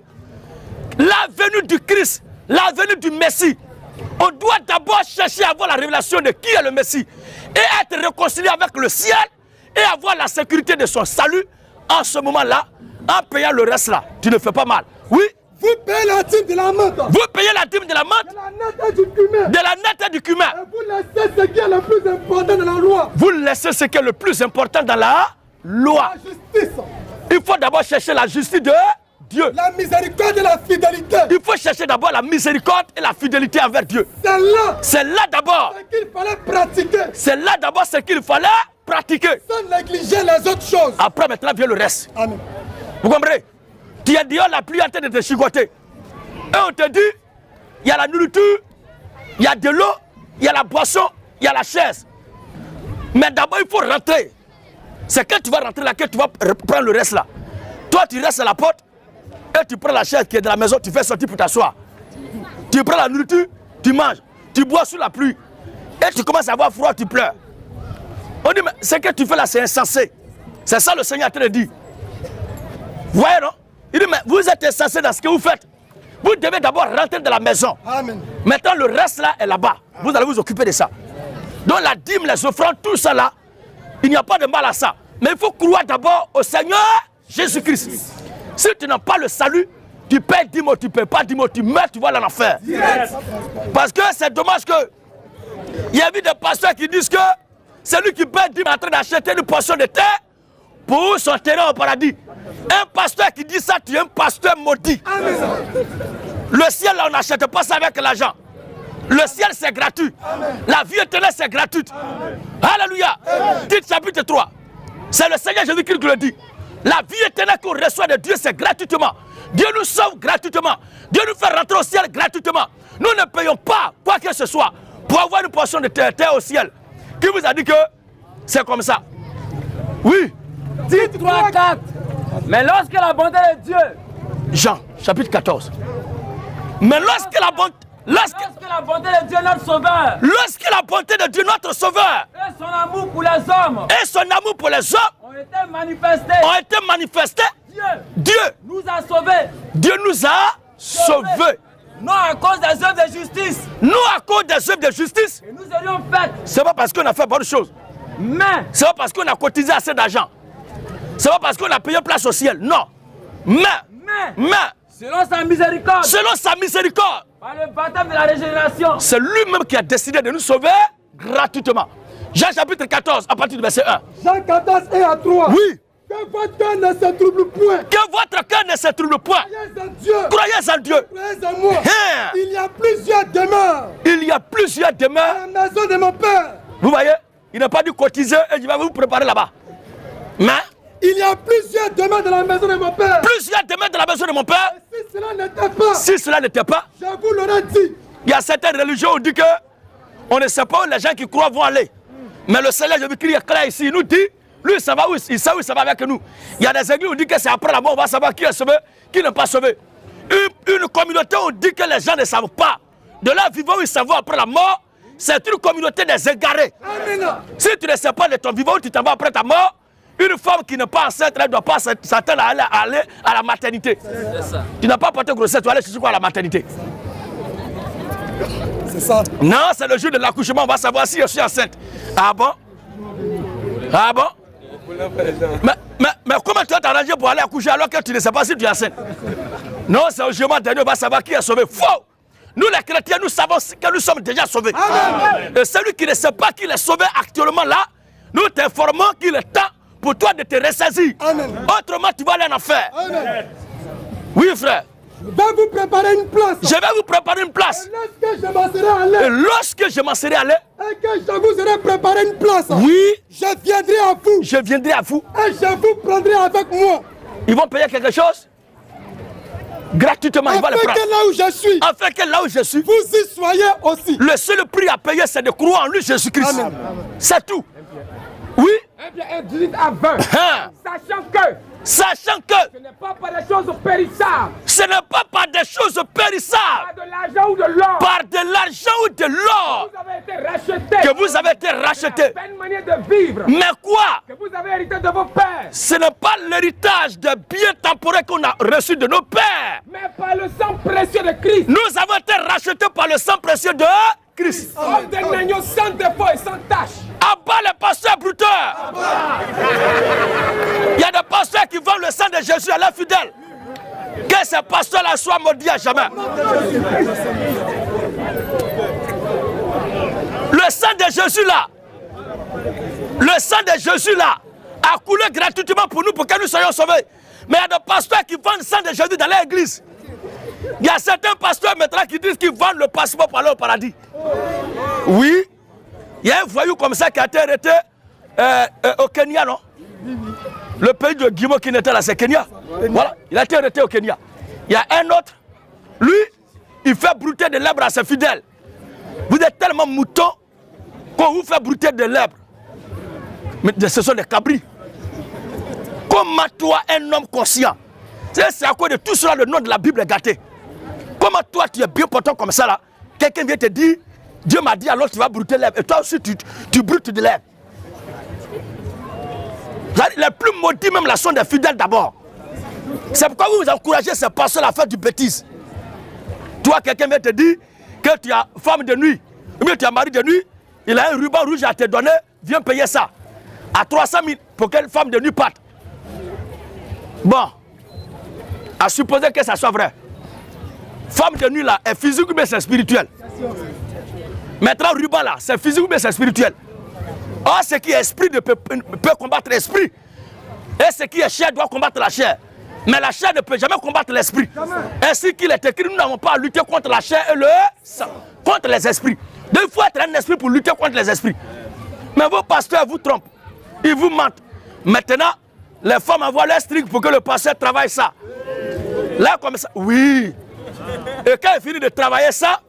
La venue du Christ, la venue du Messie. On doit d'abord chercher à avoir la révélation de qui est le Messie et être réconcilié avec le ciel et avoir la sécurité de son salut en ce moment-là, en payant le reste là. Tu ne fais pas mal. Oui, Vous payez la dîme de la menthe, vous payez la dîme de la de menthe, la nette et du cumin. de la nette et du cumin. Et vous laissez ce qui est le plus important dans la loi. Vous laissez ce qui est le plus important dans la loi. La justice, Il faut d'abord chercher la justice de Dieu. la miséricorde et la fidélité. Il faut chercher d'abord la miséricorde et la fidélité envers Dieu. C'est là C'est là d'abord. ce qu'il fallait pratiquer C'est là d'abord ce qu'il fallait pratiquer. sans négliger les autres choses. Après, maintenant vient le reste. Amen. Vous comprenez? Tu es dehors la pluie en train de te chigoter. Et on te dit, il y a la nourriture, il y a de l'eau, il y a la boisson, il y a la chaise. Mais d'abord, il faut rentrer. C'est quand tu vas rentrer là que tu vas pr- prendre le reste là. Toi, tu restes à la porte et tu prends la chaise qui est dans la maison, tu fais sortir pour t'asseoir. Tu prends la nourriture, tu manges, tu bois sous la pluie. Et tu commences à avoir froid, tu pleures. On dit, mais ce que tu fais là, c'est insensé. C'est ça le Seigneur de dire. Vous voyez, non? Il dit, mais vous êtes insensé dans ce que vous faites. Vous devez d'abord rentrer dans la maison. Amen. Maintenant, le reste là est là-bas. Vous allez vous occuper de ça. Donc la dîme, les offrandes, tout ça là, il n'y a pas de mal à ça. Mais il faut croire d'abord au Seigneur Jésus-Christ. Si tu n'as pas le salut, tu payes dîme ou tu ne payes pas dîme ou tu meurs, tu vas en enfer. Parce que c'est dommage que il y a eu des pasteurs qui disent que celui qui paye dîme est en train d'acheter une portion de terre pour son terrain au paradis. Un pasteur qui dit ça, tu es un pasteur maudit. Le ciel, là, on n'achète pas ça avec l'argent. Le ciel, c'est gratuit. La vie éternelle, c'est gratuite. Alléluia. Dites chapitre 3. C'est le Seigneur Jésus-Christ qui le dit. La vie éternelle qu'on reçoit de Dieu, c'est gratuitement. Dieu nous sauve gratuitement. Dieu nous fait rentrer au ciel gratuitement. Nous ne payons pas quoi que ce soit pour avoir une portion de terre, terre au ciel. Qui vous a dit que c'est comme ça? Oui. Dites 3, 4. Mais lorsque la bonté de Dieu, Jean, chapitre 14. Mais lorsque la bonté... Lorsque, lorsque la bonté de Dieu, notre Sauveur, lorsque la bonté de Dieu, notre Sauveur, et son amour pour les hommes. Et son amour pour les hommes. Ont été manifestés, ont été manifestés, Dieu Dieu, nous a sauvés, Dieu nous a sauvés. non à cause des œuvres de justice. Nous, à cause des œuvres de justice, que nous aurions faites, c'est pas parce qu'on a fait bonne chose. mais, C'est pas parce qu'on a cotisé assez d'argent. C'est pas parce qu'on a payé place au ciel. Non. Mais, mais, mais, selon sa miséricorde, selon sa miséricorde, par le baptême de la régénération, c'est lui-même qui a décidé de nous sauver gratuitement. Jean chapitre 14, à partir du verset 1. Jean 14 et à 3. Oui. Que votre cœur ne se trouble point. Que votre cœur ne se trouble point. Croyez en Dieu. Croyez en Dieu. Croyez en moi. Hein. Il y a plusieurs demeures Il y a plusieurs demeures. à la maison de mon père. Vous voyez, il n'a pas dû cotiser et il va vous préparer là-bas. Mais Il y a plusieurs demeures dans la maison de mon père. plusieurs demeures de la maison de mon père, Si cela n'était pas, si cela n'était pas, je vous l'aurais dit. il y a certaines religions où on dit que on ne sait pas où les gens qui croient vont aller. Mais le Seigneur, je veux crier clair ici, il nous dit, lui, il sait où il, sait où il va avec nous. Il y a des églises où on dit que c'est après la mort, on va savoir qui est sauvé, qui n'est pas sauvé. Une, une communauté, on dit que les gens ne savent pas. De là, vivant où ils savent après la mort, c'est une communauté des égarés. Si tu ne sais pas de ton vivant où tu t'en vas après ta mort, une femme qui n'est pas enceinte, elle ne doit pas s'attendre à aller, à aller à la maternité. Tu n'as pas porté grossesse, tu vas aller chercher quoi à la maternité? C'est ça. Non, c'est le jour de l'accouchement, on va savoir si je suis enceinte. Ah bon? Ah bon? Mais, mais, mais comment tu vas t'arranger pour aller accoucher alors que tu ne sais pas si tu es enceinte? Non, c'est au jugement dernier, on va savoir qui est sauvé. Faux Nous les chrétiens, nous savons que nous sommes déjà sauvés. Et celui qui ne sait pas qu'il est sauvé actuellement là, nous t'informons qu'il est temps pour toi de te ressaisir. Autrement, tu vas aller en enfer. Oui, frère. Je vais vous préparer une place. Je vais vous préparer une place. Et lorsque je m'en serai allé. Et lorsque je m'en serai allé. Et que je vous aurai préparé une place. Oui. Je viendrai à vous. Je viendrai à vous. Et je vous prendrai avec moi. Ils vont payer quelque chose? Gratuitement, il va le prendre. que là où je suis, afin que là où je suis, vous y soyez aussi. Le seul prix à payer, c'est de croire en lui, Jésus-Christ. C'est tout. Oui 1 Pierre 18 à 20. Hein? Sachant que Sachant que ce n'est pas par des choses périssables, ce n'est pas par des choses périssables, par de l'argent ou de l'or, par de l'argent ou de l'or, vous avez été rachetés, que vous avez été rachetés. C'est une manière de vivre Mais quoi? Que vous avez hérité de vos pères, Ce n'est pas l'héritage de biens temporaires qu'on a reçu de nos pères. mais par le sang précieux de Christ. Nous avons été rachetés par le sang précieux de Christ. Comme des agneaux sans défaut et sans tache. Abat les pasteurs bruteurs. Il y a des pasteurs qui vendent le sang de Jésus à leurs fidèles. Que ces pasteurs-là soient maudits à jamais. Le sang de Jésus là, le sang de Jésus là, a coulé gratuitement pour nous pour que nous soyons sauvés. Mais il y a des pasteurs qui vendent le sang de Jésus dans l'église. Il y a certains pasteurs maintenant qui disent qu'ils vendent le passeport pour aller au paradis. Oui, il y a un voyou comme ça qui a été arrêté euh, euh, au Kenya, non? Le pays de Guimo qui n'était là, c'est Kenya. Voilà, il a été arrêté au Kenya. Il y a un autre, lui, il fait brouter de lèvres à ses fidèles. Vous êtes tellement moutons qu'on vous fait brouter de lèvres. Mais ce sont des cabris. Comment toi, un homme conscient, c'est à cause de tout cela le nom de la Bible est gâté. Comment toi, tu es bien portant comme ça là Quelqu'un vient te dire, Dieu m'a dit alors tu vas brouter lèvres. Et toi aussi, tu, tu brutes de lèvres. Les plus maudits même là sont des fidèles d'abord. C'est pourquoi vous vous encouragez ces pasteurs à faire du bêtise. Toi, quelqu'un vient te dire que tu as femme de nuit, ou bien tu as mari de nuit, il a un ruban rouge à te donner, viens payer ça. À 300 000 pour qu'une femme de nuit parte. Bon, à supposer que ça soit vrai. Femme de nuit là est physique ou bien c'est spirituel? Maintenant, ruban là, c'est physique ou bien c'est spirituel? Or, ce qui est esprit ne peut, peut combattre l'esprit. Et ce qui est chair doit combattre la chair. Mais la chair ne peut jamais combattre l'esprit. Ainsi qu'il est écrit, nous n'avons pas à lutter contre la chair et le sang, contre les esprits. Donc, il faut être un esprit pour lutter contre les esprits. Mais vos pasteurs vous trompent. Ils vous mentent. Maintenant, les femmes envoient leur string pour que le pasteur travaille ça. Là, comme ça, oui. Et quand il finit de travailler ça,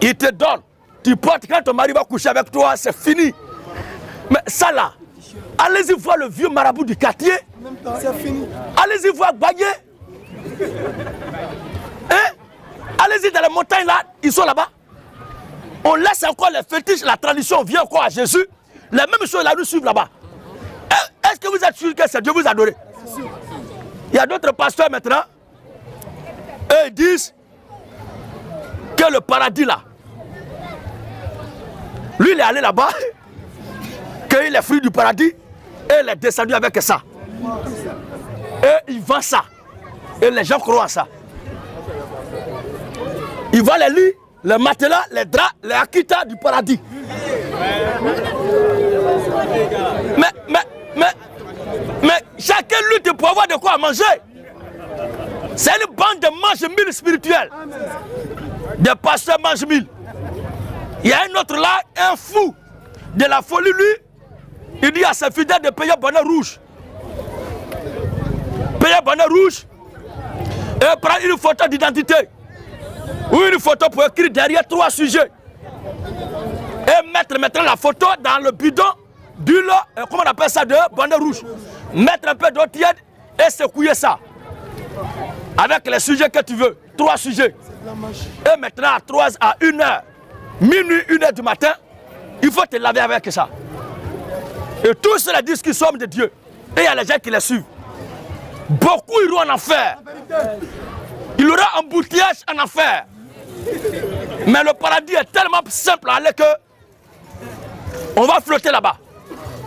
il te donne. Tu portes, quand ton mari va coucher avec toi, c'est fini. Mais ça là, allez-y voir le vieux marabout du quartier. C'est fini. Allez-y voir Bagné. Hein? Allez-y dans les montagnes là, ils sont là-bas. On laisse encore les fétiches, la tradition vient encore à Jésus. Les mêmes choses là nous suivent là-bas. Hein? Est-ce que vous êtes sûr que c'est Dieu vous adorez Il y a d'autres pasteurs maintenant. Eux disent que le paradis là, lui il est allé là-bas, cueillir les fruits du paradis et il est descendu avec ça. Et il vend ça. Et les gens croient à ça. Il vend les lits, les matelas, les draps, les akitas du paradis. Mais, mais, mais, mais chacun lutte pour avoir de quoi manger. C'est une bande de mange-mille spirituels. Des pasteurs mange-mille. Il y a un autre là, un fou de la folie, lui. Il dit à ses fidèles de payer bonnet rouge. Payer bonnet rouge et prendre une photo d'identité. Ou une photo pour écrire derrière trois sujets. et mettre maintenant la photo dans le bidon d'huile, euh, comment on appelle ça, de bande rouge. Mettre un peu d'eau tiède et secouer ça. Avec les sujets que tu veux. Trois sujets. Et maintenant à 3 à 1 heure, minuit, 1 heure du matin, il faut te laver avec ça. Et tous ceux disent qu'ils sont de Dieu. Et il y a les gens qui les suivent. Beaucoup iront en enfer. Il y aura un boutillage en enfer. Mais le paradis est tellement simple à aller que on va flotter là-bas.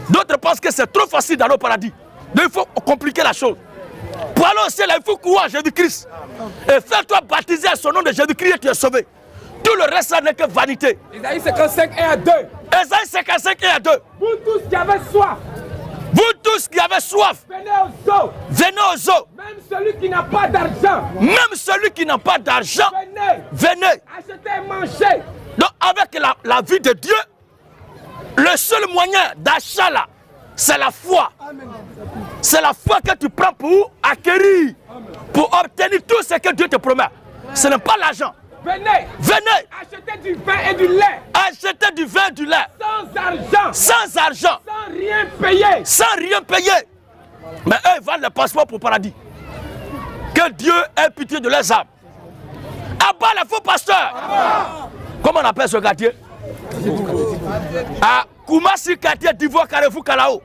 D'autres pensent que c'est trop facile d'aller au paradis. Donc il faut compliquer la chose. Pour aller au ciel, il faut croire en Jésus-Christ. Et fais-toi baptiser à son nom de Jésus-Christ et tu es sauvé. Tout le reste, ça n'est que vanité. Isaïe 55 1 à 2. Esaïe 55 1 à 2. Vous tous qui avez soif, Vous tous qui avez soif, venez aux eaux. venez aux eaux. Même celui qui n'a pas d'argent, Même celui qui n'a pas d'argent, venez. venez. Achetez et mangez. Donc avec la, la vie de Dieu, le seul moyen d'achat là, c'est la foi. C'est la foi que tu prends pour acquérir, pour obtenir tout ce que Dieu te promet. Ce n'est pas l'argent. Venez. Venez Achetez du vin et du lait. acheter du vin, du lait, Sans argent. sans argent, Sans rien payer. sans rien payer. Mais eux, ils vendent le passeport pour le paradis. Que Dieu ait pitié de leurs âmes. Abat les faux pasteurs. Comment on appelle ce quartier? À Koumassi, quartier d'Ivoire, Carrefour, Kalao.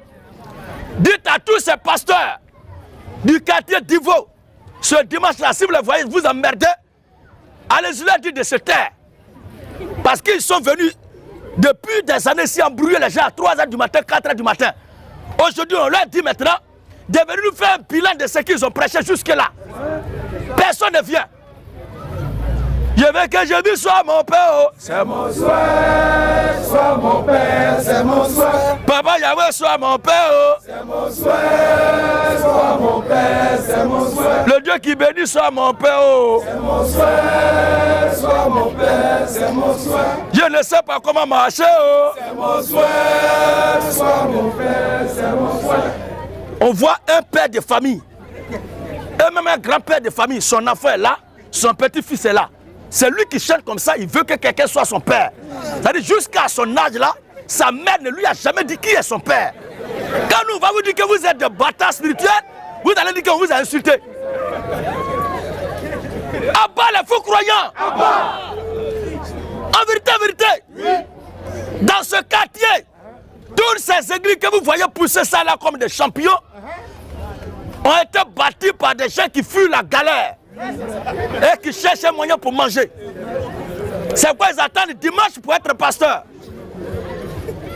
Dites à tous ces pasteurs du quartier d'Ivo, ce dimanche-là, si vous les voyez, vous emmerdez, allez-y leur dire de se taire. Parce qu'ils sont venus depuis des années ici embrouiller les gens à 3h du matin, 4h du matin. Aujourd'hui, on leur dit maintenant de venir nous faire un bilan de ce qu'ils ont prêché jusque-là. Personne ne vient. Je veux que Jésus soit mon père. oh. C'est mon souhait, soit mon père, c'est mon souhait. Papa Yahweh soit mon père. oh. C'est mon souhait, soit mon père, c'est mon souhait. Le Dieu qui bénit soit mon père. oh. C'est mon souhait, soit mon père, c'est mon souhait. Je ne sais pas comment marcher. oh. C'est mon souhait, soit mon père, c'est mon souhait. On voit un père de famille et même un grand-père de famille, son enfant est là, son petit-fils est là. C'est lui qui chante comme ça, il veut que quelqu'un soit son père. C'est-à-dire jusqu'à son âge là, sa mère ne lui a jamais dit qui est son père. Quand nous on va vous dire que vous êtes des bâtards spirituels, vous allez dire qu'on vous a insulté. Abat les faux croyants. En vérité, en vérité, dans ce quartier, toutes ces églises que vous voyez pousser ça là comme des champions, ont été bâtis par des gens qui fuient la galère et qui cherchent un moyen pour manger. C'est quoi ils attendent dimanche pour être pasteur?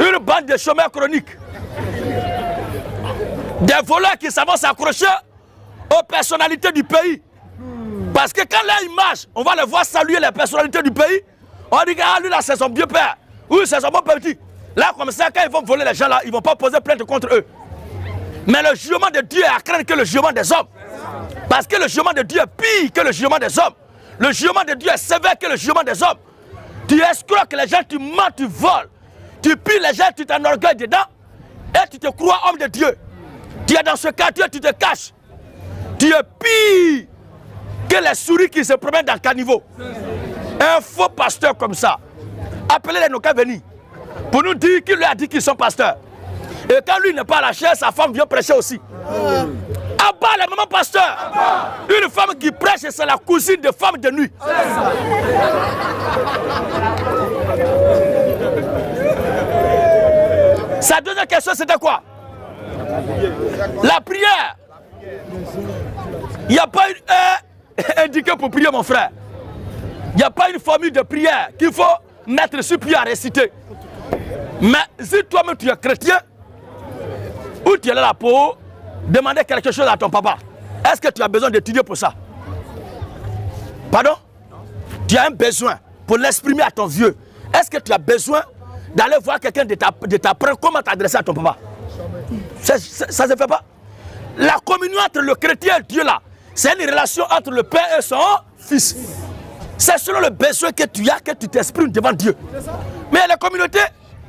Une bande de chômeurs chroniques. Des voleurs qui savent s'accrocher aux personnalités du pays. Parce que quand là ils marchent, on va les voir saluer les personnalités du pays. On dit ah, lui là c'est son vieux père. Oui, c'est son bon petit. Là comme ça, quand ils vont voler les gens là, ils ne vont pas poser plainte contre eux. Mais le jugement de Dieu est à craindre que le jugement des hommes. Parce que le jugement de Dieu est pire que le jugement des hommes. Le jugement de Dieu est sévère que le jugement des hommes. Tu escroques les gens, tu mens, tu voles. Tu pilles les gens, tu t'enorgueilles dedans. Et tu te crois homme de Dieu. Tu es dans ce quartier, tu te caches. Tu es pire que les souris qui se promènent dans le caniveau. Un faux pasteur comme ça. Appelez-les nos venir. Pour nous dire qu'il lui a dit qu'ils sont pasteurs. Et quand lui n'est pas à la chair, sa femme vient prêcher aussi. Abat les mamans pasteurs. Une femme qui prêche, c'est la cousine de femme de nuit. Sa deuxième question, c'était quoi? La prière. Il n'y a pas une heure indiquée pour prier, mon frère. Il n'y a pas une formule de prière qu'il faut mettre sur pied à réciter. Mais si toi-même tu es chrétien, ou tu es là pour demander quelque chose à ton papa, est-ce que tu as besoin d'étudier pour ça? Pardon? Tu as un besoin pour l'exprimer à ton vieux. Est-ce que tu as besoin d'aller voir quelqu'un de t'apprendre comment t'adresser à ton papa? Ça, ne se fait pas? La communion entre le chrétien et Dieu là, c'est une relation entre le Père et son Fils. C'est selon le besoin que tu as que tu t'exprimes devant Dieu. Mais les communautés,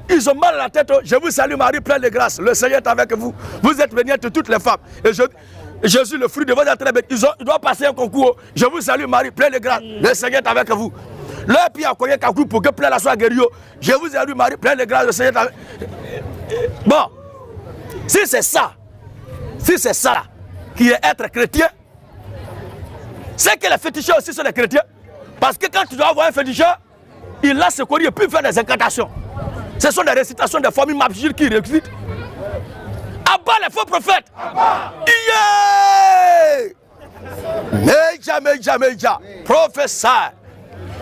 ils ont mal à la tête. Je vous salue Marie, pleine de grâce. Le Seigneur est avec vous. Vous êtes bénie entre toutes les femmes. Et je, Jésus, le fruit de votre entraînement, ils, ils doivent passer un concours. Je vous salue Marie, pleine de grâce. Le Seigneur est avec vous. Leur pied a cogné Kakou pour que plein la soit guéri. Je vous lu, Marie, plein de grâce de Seigneur. Bon, si c'est ça, si c'est ça qui est être chrétien, c'est que les féticheurs aussi sont des chrétiens. Parce que quand tu dois avoir un féticheur, il a ce qu'on puis faire des incantations. Ce sont des récitations de familles magiques qui récitent. Abat les faux prophètes. Yeah! Meja, meja, meja. Professeur.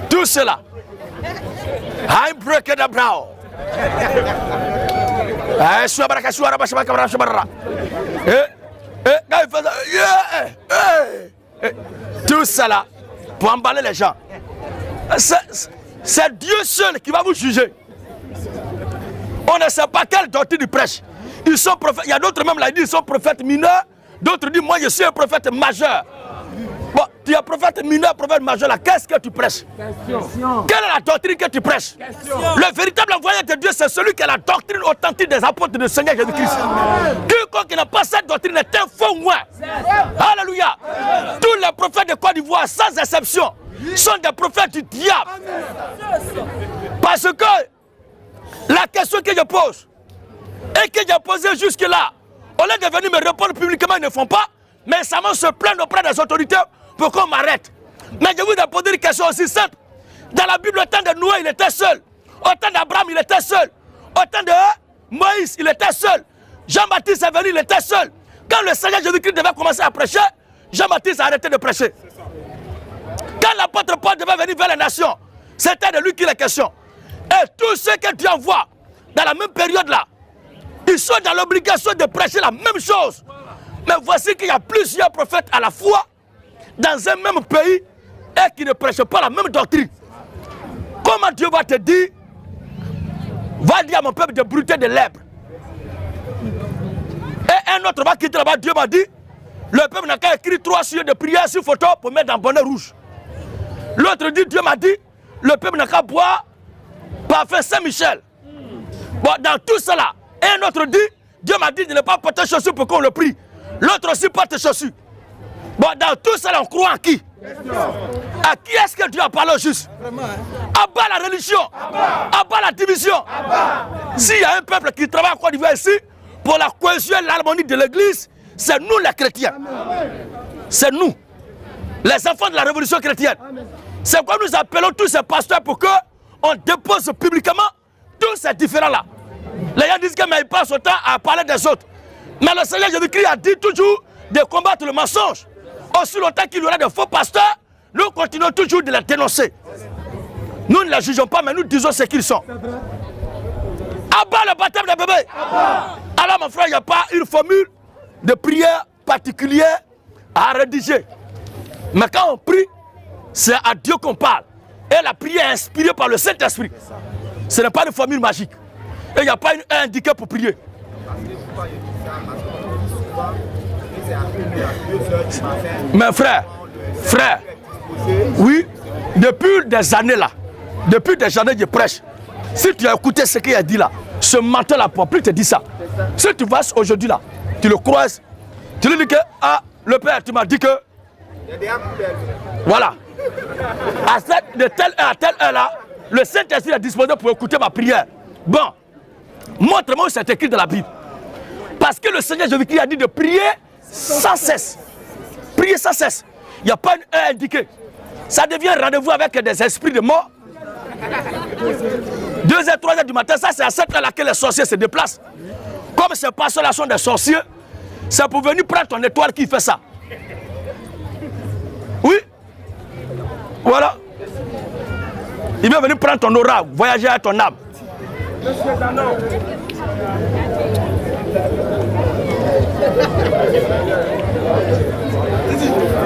Tout cela. I'm breaking the brow. Eh, suara baraka, suara baraka, suara baraka, suara baraka. Eh, eh, quand il fait ça, yeah, eh, eh. Tout cela pour emballer les gens. C'est Dieu seul qui va vous juger. On ne sait pas quelle doctrine. Ils sont prophètes. Il y a d'autres même là, ils disent ils sont prophètes mineurs. D'autres disent moi je suis un prophète majeur. Bon, tu es prophète mineur, prophète majeur là. Qu'est-ce que tu prêches? Quelle est la doctrine que tu prêches? Le véritable envoyé de Dieu, c'est celui qui a la doctrine authentique des apôtres du Seigneur Jésus-Christ. Quiconque n'a pas cette doctrine est un faux moi. Alléluia. Tous les prophètes de Côte d'Ivoire, sans exception, sont des prophètes du diable. Parce que la question que je pose et que j'ai posée jusque-là, au lieu de venir me répondre publiquement, ils ne font pas, mais seulement se plaindre auprès des autorités pour qu'on m'arrête. Mais je vous ai posé une question aussi simple. Dans la Bible, au temps de Noé, il était seul. Au temps d'Abraham, il était seul. Au de Moïse, il était seul. Jean-Baptiste est venu, il était seul. Quand le Seigneur Jésus-Christ devait commencer à prêcher, Jean-Baptiste a arrêté de prêcher. Quand l'apôtre Paul devait venir vers les nations, c'était de lui qu'il est question. Et tous ceux que Dieu envoie dans la même période-là, ils sont dans l'obligation de prêcher la même chose. Mais voici qu'il y a plusieurs prophètes à la fois dans un même pays et qui ne prêchent pas la même doctrine. Comment Dieu va te dire, va dire à mon peuple de brûler de lèbres. Et un autre va quitter là-bas, Dieu m'a dit, le peuple n'a qu'à écrire trois sujets de prière sur photo pour mettre dans bonnet rouge. L'autre dit, Dieu m'a dit, le peuple n'a qu'à boire parfum Saint-Michel. Bon, dans tout cela, un autre dit, Dieu m'a dit de ne pas porter chaussures pour qu'on le prie. L'autre aussi porte chaussures. Bon, dans tout cela, on croit en qui? À qui est-ce que Dieu a parlé au juste? À bas la religion, à bas la division. S'il y a un peuple qui travaille en Côte d'Ivoire ici, pour la cohésion et l'harmonie de l'Église, c'est nous les chrétiens. C'est nous, les enfants de la révolution chrétienne. C'est quoi nous appelons tous ces pasteurs pour que on dépose publiquement tous ces différents-là. Les gens disent que mais ils passent son temps à parler des autres. Mais le Seigneur Jésus-Christ a dit toujours de combattre le mensonge. Aussi longtemps qu'il y aura de faux pasteurs, nous continuons toujours de les dénoncer. Nous ne les jugeons pas, mais nous disons ce qu'ils sont. Abat le baptême des bébés. Alors mon frère, il n'y a pas une formule de prière particulière à rédiger. Mais quand on prie, c'est à Dieu qu'on parle. La prière inspirée par le Saint-Esprit. Ce n'est pas une formule magique. Et il n'y a pas une heure indiquée pour prier. Mais frère, frère, oui, depuis des années là, depuis des années je prêche. Si tu as écouté ce qu'il a dit là, ce matin là, pour plus te dire ça. Si tu vas aujourd'hui là, tu le croises, tu lui dis que, ah, le père, tu m'as dit que, voilà, à cette, de telle heure à telle heure là, le Saint-Esprit est disposé pour écouter ma prière. Bon, montre-moi où c'est écrit dans la Bible. Parce que le Seigneur Jésus-Christ a dit de prier sans cesse. Prier sans cesse. Il n'y a pas une heure indiquée. Ça devient rendez-vous avec des esprits de mort. 2h, 3h du matin, ça c'est à cette heure-là que les sorciers se déplacent. Comme ces pasteurs-là sont des sorciers, c'est pour venir prendre ton étoile qui fait ça. Oui? Voilà. Il vient venir prendre ton aura, voyager avec ton âme.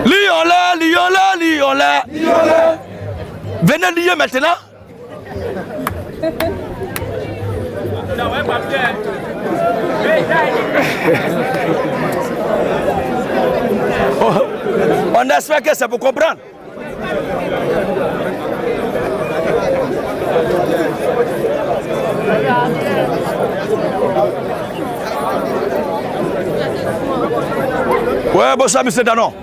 Lions-le, lions-le, lions-le. Venez lier maintenant. On espère que c'est pour comprendre. Ouais, bonsoir, monsieur Danon.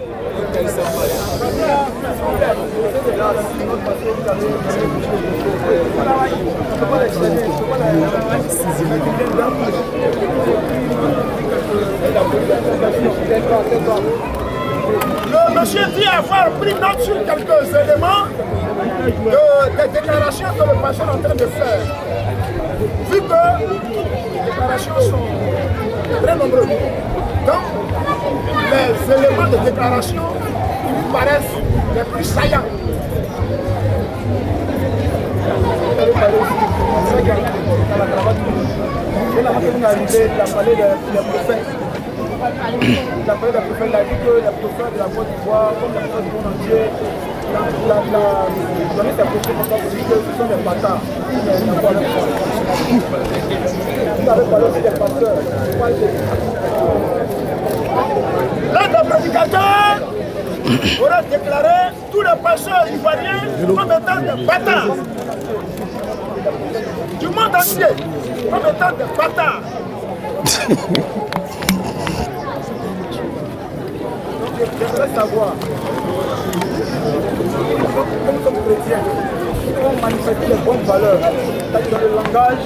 Le monsieur dit avoir pris note sur quelques éléments de, des déclarations que le pasteur est en train de faire. Vu que les déclarations sont très nombreuses. Donc, les éléments de déclaration qui nous paraissent les plus saillants. Il a dit que les prophètes de la Côte d'Ivoire, comme prophètes du monde entier, la, la, la, dire que ce sont des bâtards. Il avait parlé aussi des pasteurs. L'un des aurait déclaré tous les pasteurs ivoiriens comme étant des bâtards. Du monde entier comme étant des bâtards. J'aimerais savoir, comme nous sommes chrétiens, comment manifester les bonnes valeurs, dans le langage,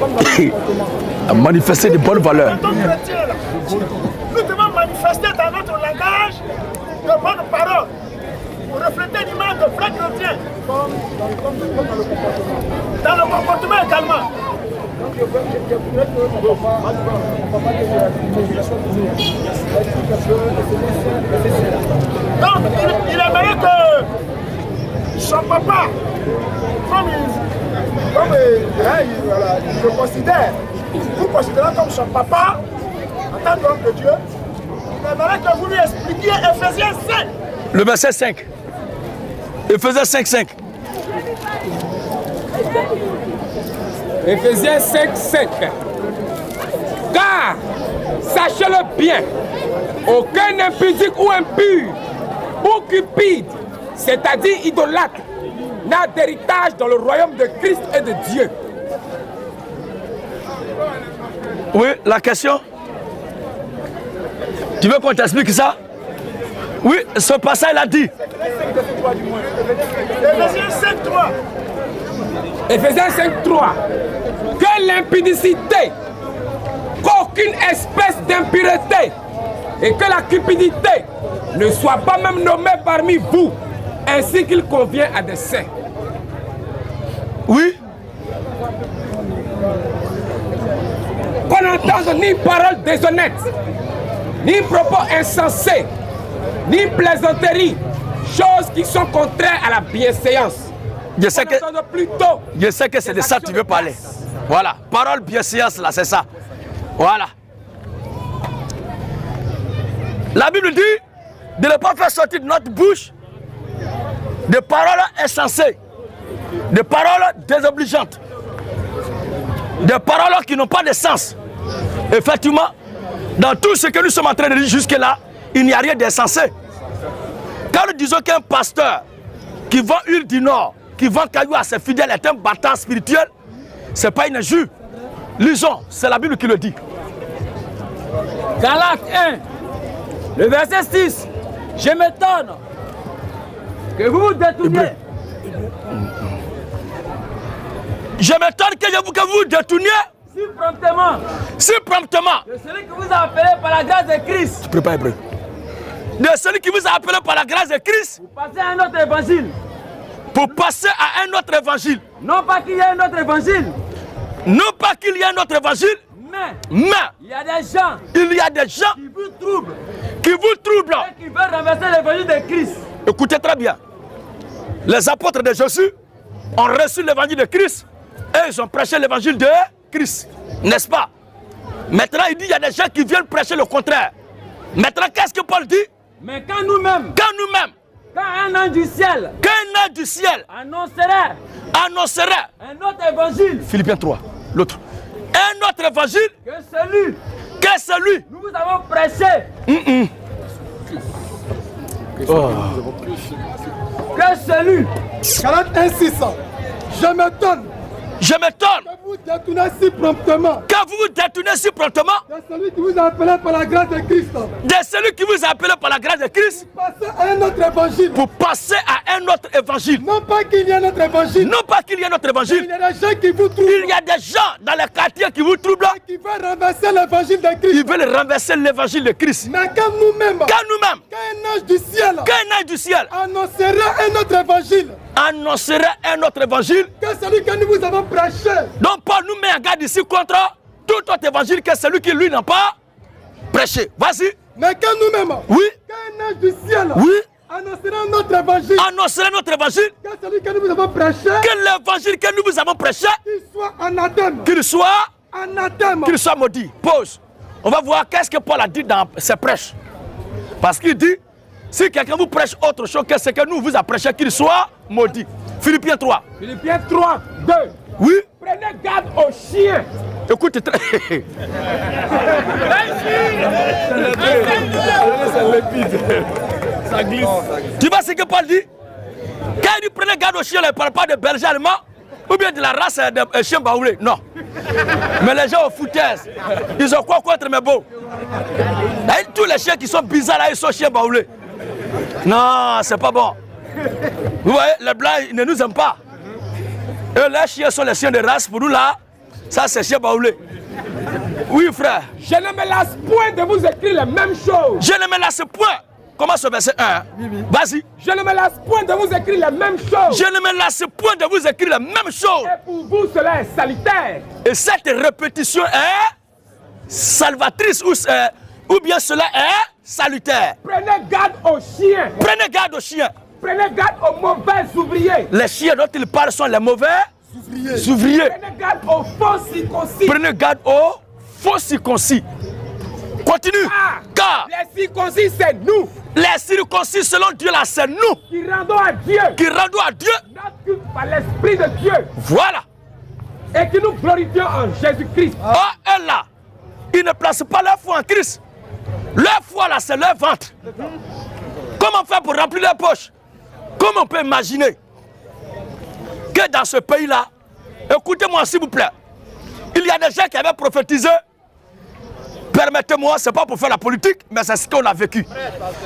comme dans le comportement. À manifester de bonnes valeurs. Chrétien, nous devons manifester dans notre langage de bonnes paroles pour refléter l'image de. Comme comme, comme dans le comportement. Dans le comportement également. Donc il il, aimerait que son papa, comme il, comme il, hein, il- voilà, il le considère, vous considérez comme son papa, en tant qu'homme de Dieu, il aimerait que vous lui expliquiez Ephésiens 5. Le verset 5. Ephésiens 5, 5. Éphésiens 5, 5. Car, sachez-le bien, aucun impudique ou impur, ou cupide, c'est-à-dire idolâtre, n'a d'héritage dans le royaume de Christ et de Dieu. Oui, la question? Tu veux qu'on t'explique ça? Oui, ce passage a dit. Ephésiens 5, 3. Éphésiens 5, 3. Que l'impudicité, qu'aucune espèce d'impureté et que la cupidité ne soit pas même nommée parmi vous, ainsi qu'il convient à des saints. Oui Qu'on n'entende ni paroles déshonnêtes, ni propos insensés, ni plaisanteries, choses qui sont contraires à la bienséance. Je sais que, je sais c'est de ça que tu veux parler. Voilà, parole bienséance là, c'est ça. Voilà. La Bible dit de ne pas faire sortir de notre bouche des paroles insensées, des paroles désobligeantes, des paroles qui n'ont pas de sens. Effectivement, dans tout ce que nous sommes en train de dire jusque-là, il n'y a rien d'insensé. Quand nous disons qu'un pasteur qui vend huile du Nord, qui vend cailloux à ses fidèles est un bâtard spirituel, ce n'est pas une injure. Lisons, c'est la Bible qui le dit. Galates 1, le verset 6. Je m'étonne que vous vous détourniez. Je m'étonne que vous, que vous détourniez Si promptement si promptement de celui que vous a appelé par la grâce de Christ, Prépare hébreu. De celui qui vous a appelé par la grâce de Christ vous passez à un autre évangile. Pour passer à un autre évangile. Non pas qu'il y ait un autre évangile, Non pas qu'il y ait un autre évangile, mais mais il y a des gens il y a des gens qui vous troublent qui vous troublent. et qui veulent renverser l'évangile de Christ. Écoutez très bien. Les apôtres de Jésus ont reçu l'évangile de Christ et ils ont prêché l'évangile de Christ. N'est-ce pas? Maintenant, il dit il y a des gens qui viennent prêcher le contraire. Maintenant, qu'est-ce que Paul dit? Mais quand nous-mêmes, Quand nous-mêmes, quand un ange du ciel qu'un ange du ciel annoncerait annoncerait, un autre évangile Philippiens 3, l'autre, un autre évangile que celui que celui. que nous avons prêché, que celui Galates 1, 600. Je m'étonne Je m'étonne que vous détournez si promptement que vous détournez si promptement de celui qui vous a appelé par la grâce de Christ. de celui qui vous a appelé par la grâce de Christ Passez à un autre évangile. pour passer à un autre évangile. Non pas qu'il y ait un autre évangile. Non pas qu'il y ait un autre Il évangile. y a des gens qui vous Il trouvent. y a des gens dans les quartiers qui vous troublent, Qui veulent renverser l'évangile de Christ. veulent renverser l'évangile de Christ. Mais quand nous-mêmes, Quand nous-mêmes, qu'un ange du ciel qu'un ange du ciel annoncerait un autre évangile, annoncerait un autre évangile, que celui que nous vous avons prêché, donc Paul nous met en garde ici contre tout autre évangile que celui qui lui n'a pas prêché. Vas-y. mais quand nous-mêmes, Oui, qu'un ange du ciel oui, annoncerait un autre évangile, annoncerait notre évangile, que celui que nous vous avons prêché, que l'évangile que nous vous avons prêché, qu'il soit anathème. qu'il soit, Anathème. qu'il soit maudit. Pause. On va voir qu'est-ce que Paul a dit dans ses prêches. Parce qu'il dit, si quelqu'un vous prêche autre chose que ce que nous vous a prêché, qu'il soit maudit. Philippiens 3. Philippiens 3, 2. Oui, Prenez garde aux chiens. écoute très. Tu vois ce que Paul dit? Quand il dit prenez garde aux chiens, il ne parle pas de berger allemand ou bien de la race de euh, chien baoulé. Non. Mais les gens aux foutaises, ils ont quoi contre mes beaux? Et Tous les chiens qui sont bizarres là, ils sont chiens baoulés. Non, c'est pas bon. Vous voyez, les blancs, ils ne nous aiment pas. Et les chiens sont les chiens de race. Pour nous là, ça c'est chien baoulé. Oui, frère. Je ne me lasse point de vous écrire les mêmes choses. Je ne me lasse point. Commence au verset 1. Vas-y. Je ne me lasse point de vous écrire les mêmes choses. Je ne me lasse point de vous écrire la même chose. Et pour vous, cela est salutaire. Et cette répétition est salvatrice ou, euh, ou bien cela est salutaire. Prenez garde aux chiens. Prenez garde aux chiens. Prenez garde aux mauvais ouvriers. Les chiens dont il parle sont les mauvais ouvriers. Prenez garde aux faux circoncis. Prenez garde aux faux circoncis. Continue. Ah. Car Les circoncis, c'est nous les circoncis selon Dieu là, c'est nous qui rendons à Dieu qui rendons à Dieu. notre culte par l'Esprit de Dieu Voilà. et que nous glorifions en Jésus-Christ. Ah, et là, ils ne placent pas leur foi en Christ. Leur foi là, c'est leur ventre. Comment faire pour remplir leur poche? Comment on peut imaginer que dans ce pays-là, écoutez-moi s'il vous plaît, il y a des gens qui avaient prophétisé. Permettez-moi, ce n'est pas pour faire la politique, mais c'est ce qu'on a vécu.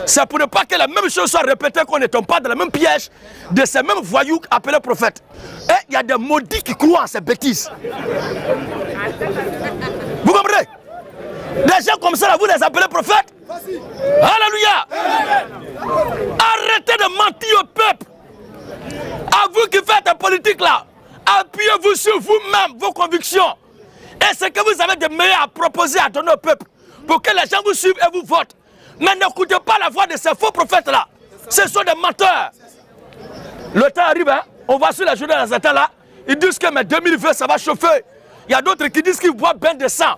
C'est pour ne pas que la même chose soit répétée, qu'on ne tombe pas dans le même piège de ces mêmes voyous appelés prophètes. Et il y a des maudits qui croient en ces bêtises. Vous comprenez? Des gens comme ça, vous les appelez prophètes? Alléluia Arrêtez de mentir au peuple. À vous qui faites la politique là, appuyez-vous sur vous-même, vos convictions. Et ce que vous avez de meilleur à proposer à donner au peuple pour que les gens vous suivent et vous votent. Mais n'écoutez pas la voix de ces faux prophètes là. Ce sont des menteurs. Le temps arrive, hein? on va sur la journée ce temps là. Ils disent que mes 2020 ça va chauffer. Il y a d'autres qui disent qu'ils voient bain de sang.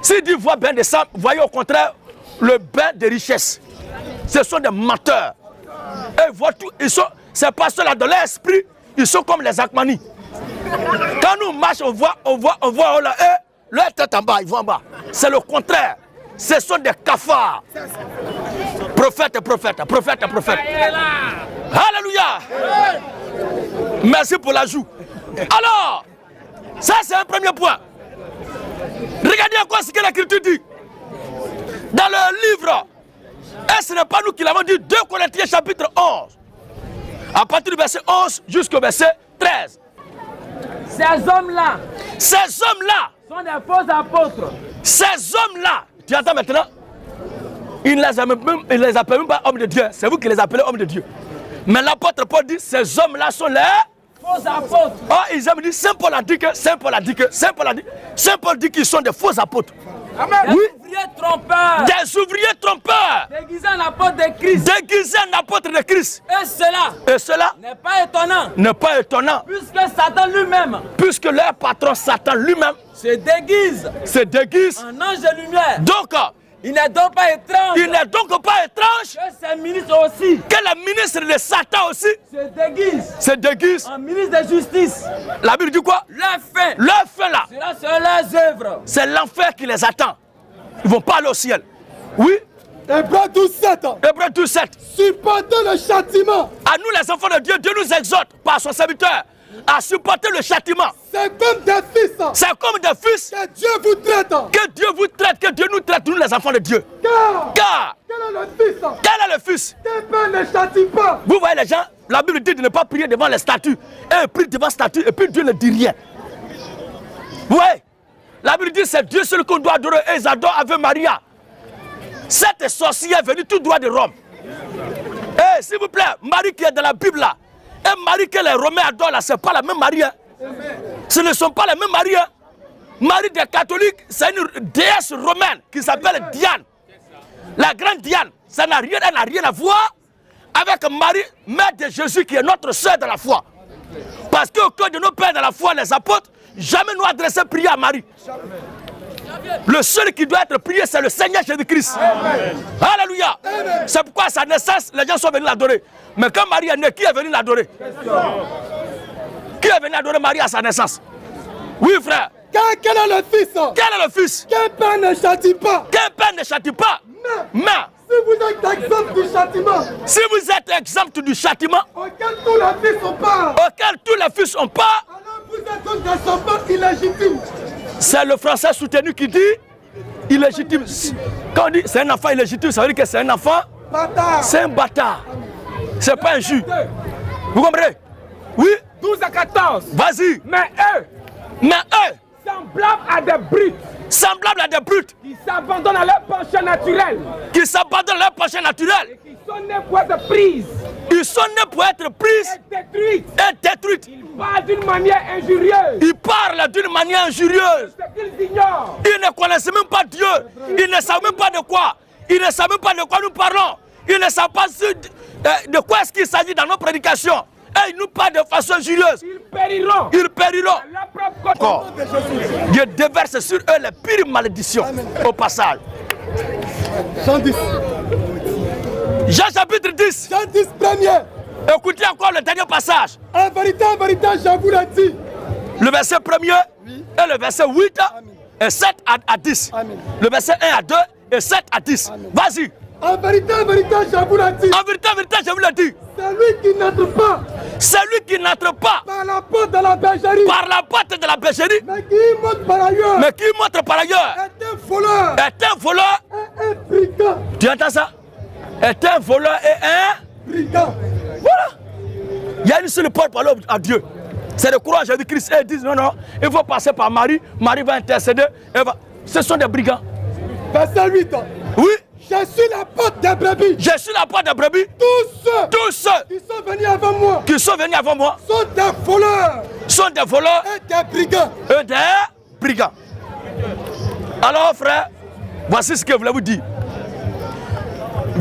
S'ils disent voient bain de sang, voyez au contraire le bain de richesse. Ce sont des menteurs. Et voient. Ils sont, ces pasteurs-là, dans l'esprit, ils sont comme les Akmani. Quand nous marchons, on voit, on voit, on voit, oh là, eux, leur tête en bas, ils vont en bas. C'est le contraire. Ce sont des cafards. Prophète, prophète, prophète, prophète. Alléluia. Merci pour l'ajout. Alors, ça c'est un premier point. Regardez encore ce que l'Écriture dit. Dans le livre, et ce n'est pas nous qui l'avons dit, 2 Corinthiens chapitre 11. À partir du verset 11 jusqu'au verset 13. Ces hommes-là Ces hommes-là, sont des faux apôtres. ces hommes-là, tu entends maintenant? Il ne les, a même, il les appelle même pas hommes de Dieu, c'est vous qui les appelez hommes de Dieu. Mais l'apôtre Paul dit, ces hommes-là sont les... Faux apôtres. Oh, ils aiment dire, Saint Paul a dit que, Saint Paul a dit que, Saint Paul a dit, Saint Paul dit qu'ils sont des faux apôtres. Des Oui. ouvriers trompeurs. Des ouvriers trompeurs, Déguisés en apôtres de Christ. déguisés en apôtres de Christ. Et cela Et cela n'est pas étonnant. n'est pas étonnant, Puisque Satan lui-même puisque leur patron Satan lui-même se déguise se déguise. en ange de lumière. Donc, Il n'est donc pas étrange il n'est donc pas étrange que ces ministres aussi que le ministre de Satan aussi se déguisent se déguise. en ministre de justice. La Bible dit quoi? Leur fin Leur fin là, sur leurs œuvres. c'est l'enfer qui les attend. Ils vont pas aller au ciel. Oui, Hébreu 12, 7. Hébreu 12, 7. Supportez le châtiment. À nous les enfants de Dieu, Dieu nous exhorte par son serviteur à supporter le châtiment. C'est comme des fils C'est comme des fils que Dieu vous traite. que Dieu vous traite, que Dieu nous traite, nous les enfants de Dieu. Car Car quel est le fils quel est le fils? Ne pas. Vous voyez les gens, la Bible dit de ne pas prier devant les statues. Et ils prient devant les statues et puis Dieu ne dit rien. Vous voyez? La Bible dit c'est Dieu seul qu'on doit adorer et ils adorent avec Maria. Cette sorcière venue tout droit de Rome. Eh, s'il vous plaît, Marie qui est dans la Bible là, et Marie que les Romains adorent là, ce n'est pas la même Marie. hein. Ce ne sont pas les mêmes Marie. hein. Marie des catholiques, c'est une déesse romaine qui s'appelle Diane. La grande Diane, ça n'a rien, elle n'a rien à voir avec Marie, mère de Jésus, qui est notre soeur dans la foi. Parce qu'au cœur de nos pères dans la foi, les apôtres, jamais nous adresser prière à Marie. Le seul qui doit être prié, c'est le Seigneur Jésus-Christ. Alléluia. C'est pourquoi à sa naissance, les gens sont venus l'adorer. Mais quand Marie est née, qui est venu l'adorer? Qui est venu adorer Marie à sa naissance? Oui, frère. Quel est le fils Quel est le fils? Quel père ne châtie pas? Quel père ne châtie pas? Mais Si vous êtes exempt du châtiment, si vous êtes exempt du châtiment auquel tous les fils sont pas, auquel tous les fils ont alors vous êtes donc des enfants illégitimes. C'est le français soutenu qui dit illégitime. Quand on dit c'est un enfant illégitime, ça veut dire que c'est un enfant, c'est un bâtard. C'est pas un jus. Vous comprenez? Oui. 12 à 14. Vas-y. Mais eux, Mais eux, semblables à des brutes, semblables à des brutes, qui s'abandonnent à leur penchant naturel, qui s'abandonnent à leur prochain naturel, qui sont nés pour être prises ils sont nés pour être pris et détruites. Ils parlent d'une manière injurieuse. Ils parlent d'une manière injurieuse. Ils ne connaissent même pas Dieu. Ils ne savent même pas de quoi. Ils ne savent même pas de quoi nous parlons. Ils ne savent pas euh, de quoi est-ce qu'il s'agit dans nos prédications. Et ils nous parlent de façon injurieuse. ils périront. Ils périront. Dieu déverse sur eux les pires malédictions au passage. Jean 10. Jean chapitre 10. Jean 10 premier. Écoutez encore le dernier passage. En vérité, en vérité, je vous l'ai dit. Le verset 1er et le verset 8 et 7 à, à 10. Amen. Le verset 1 à 2 et 7 à 10. Vas-y. En vérité, en vérité, je vous l'ai dit. En vérité, en vérité, je vous le dis. Celui qui n'entre pas Celui qui n'entre pas par la porte de la bergerie, par la porte de la bergerie, mais qui y monte par ailleurs, mais qui montre par ailleurs, est un voleur, est un voleur. est un brigand. Tu entends ça? Est un voleur et un. Brigand. Voilà. Il y a une seule porte pour aller à Dieu. C'est croire en Jésus-Christ. Et ils disent non, non, il faut passer par Marie. Marie va intercéder. elle va- Ce sont des brigands. Verset 8. Oui, Je suis la porte des brebis. je suis la porte des brebis. Tous ceux Tous ceux qui sont venus avant moi qui sont venus avant moi sont des voleurs sont des voleurs et des brigands. et des brigands. Alors, frère, voici ce que je voulais vous dire.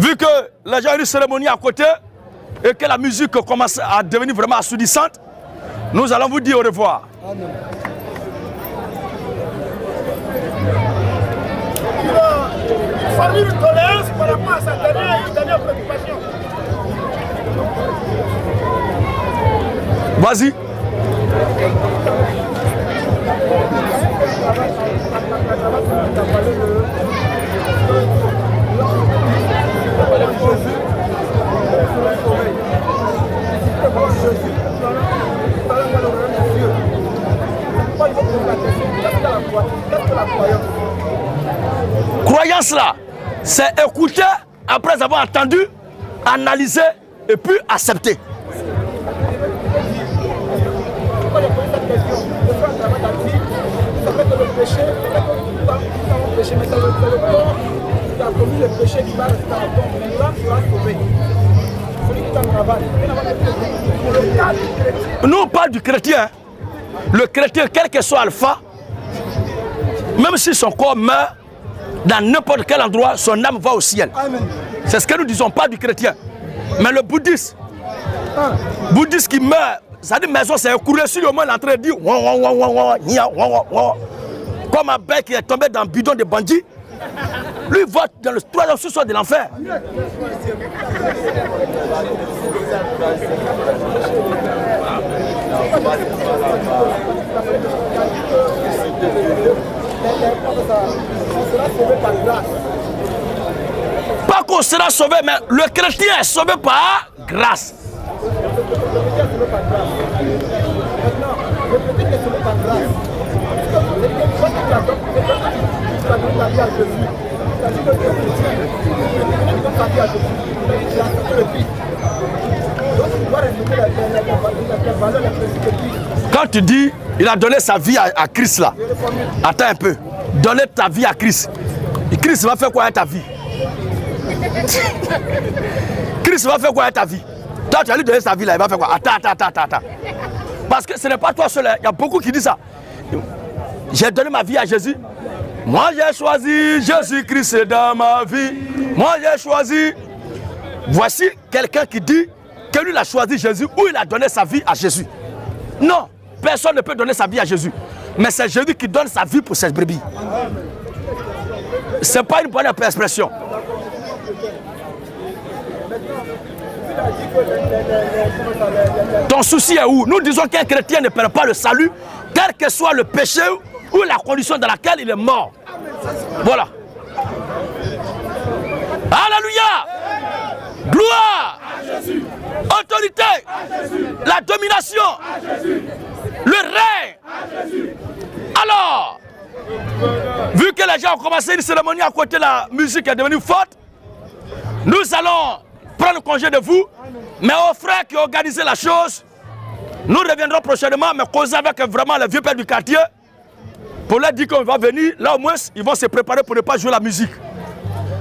Vu que gens ont une cérémonie à côté et que la musique commence à devenir vraiment assourdissante, nous allons vous dire au revoir. Une Croyance là, c'est écouter après avoir entendu, analyser et puis accepter. Pourquoi j'ai posé cette question Le frère Kramat a dit ça fait que le péché, nous avons péché, mais c'est le c'est le corps qui a commis le péché qui va rester chrétien, Nous on parle du chrétien. hein. Le chrétien, quel que soit Alpha, même si son corps meurt, dans n'importe quel endroit, son âme va au ciel. C'est ce que nous disons, pas du chrétien. Mais le bouddhiste, bouddhiste qui meurt, ça dit maison, c'est couru sur le monde en train de dire. Comme un bec qui est tombé dans le bidon de bandits. Lui va dans le troisième sous-sol de l'enfer. Pas qu'on sera sauvé, mais le chrétien est sauvé par grâce. Maintenant, le chrétien est sauvé par grâce à à. Quand tu dis il a donné sa vie à, à Christ là, attends un peu. Donner ta vie à Christ. Et Christ va faire quoi avec ta vie? Christ va faire quoi avec ta vie? Toi, tu as lui donner sa vie là, il va faire quoi? Attends, attends, attends, attends. Parce que ce n'est pas toi seul, hein. il y a beaucoup qui disent ça. J'ai donné ma vie à Jésus. Moi, j'ai choisi Jésus-Christ dans ma vie. Moi, j'ai choisi. Voici quelqu'un qui dit que lui, il a choisi Jésus ou il a donné sa vie à Jésus. Non, personne ne peut donner sa vie à Jésus. Mais c'est Jésus qui donne sa vie pour ses brebis. Ce n'est pas une bonne expression. Ton souci est où? Nous disons qu'un chrétien ne perd pas le salut, quel que soit le péché ou la condition dans laquelle il est mort. Voilà. Alléluia. Gloire. Autorité. La domination. Le règne. Alors, vu que les gens ont commencé une cérémonie à côté, la musique est devenue forte, nous allons prendre congé de vous, mais aux frères qui ont organisé la chose, nous reviendrons prochainement, mais causer avec vraiment les vieux pères du quartier, pour leur dire qu'on va venir, là au moins, ils vont se préparer pour ne pas jouer la musique.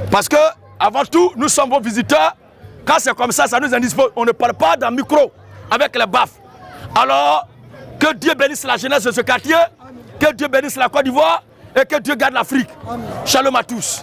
Parce que, avant tout, nous sommes vos visiteurs. Quand c'est comme ça, ça nous indispose. On ne parle pas d'un micro avec les baffes. Alors, que Dieu bénisse la jeunesse de ce quartier, que Dieu bénisse la Côte d'Ivoire et que Dieu garde l'Afrique. Shalom à tous.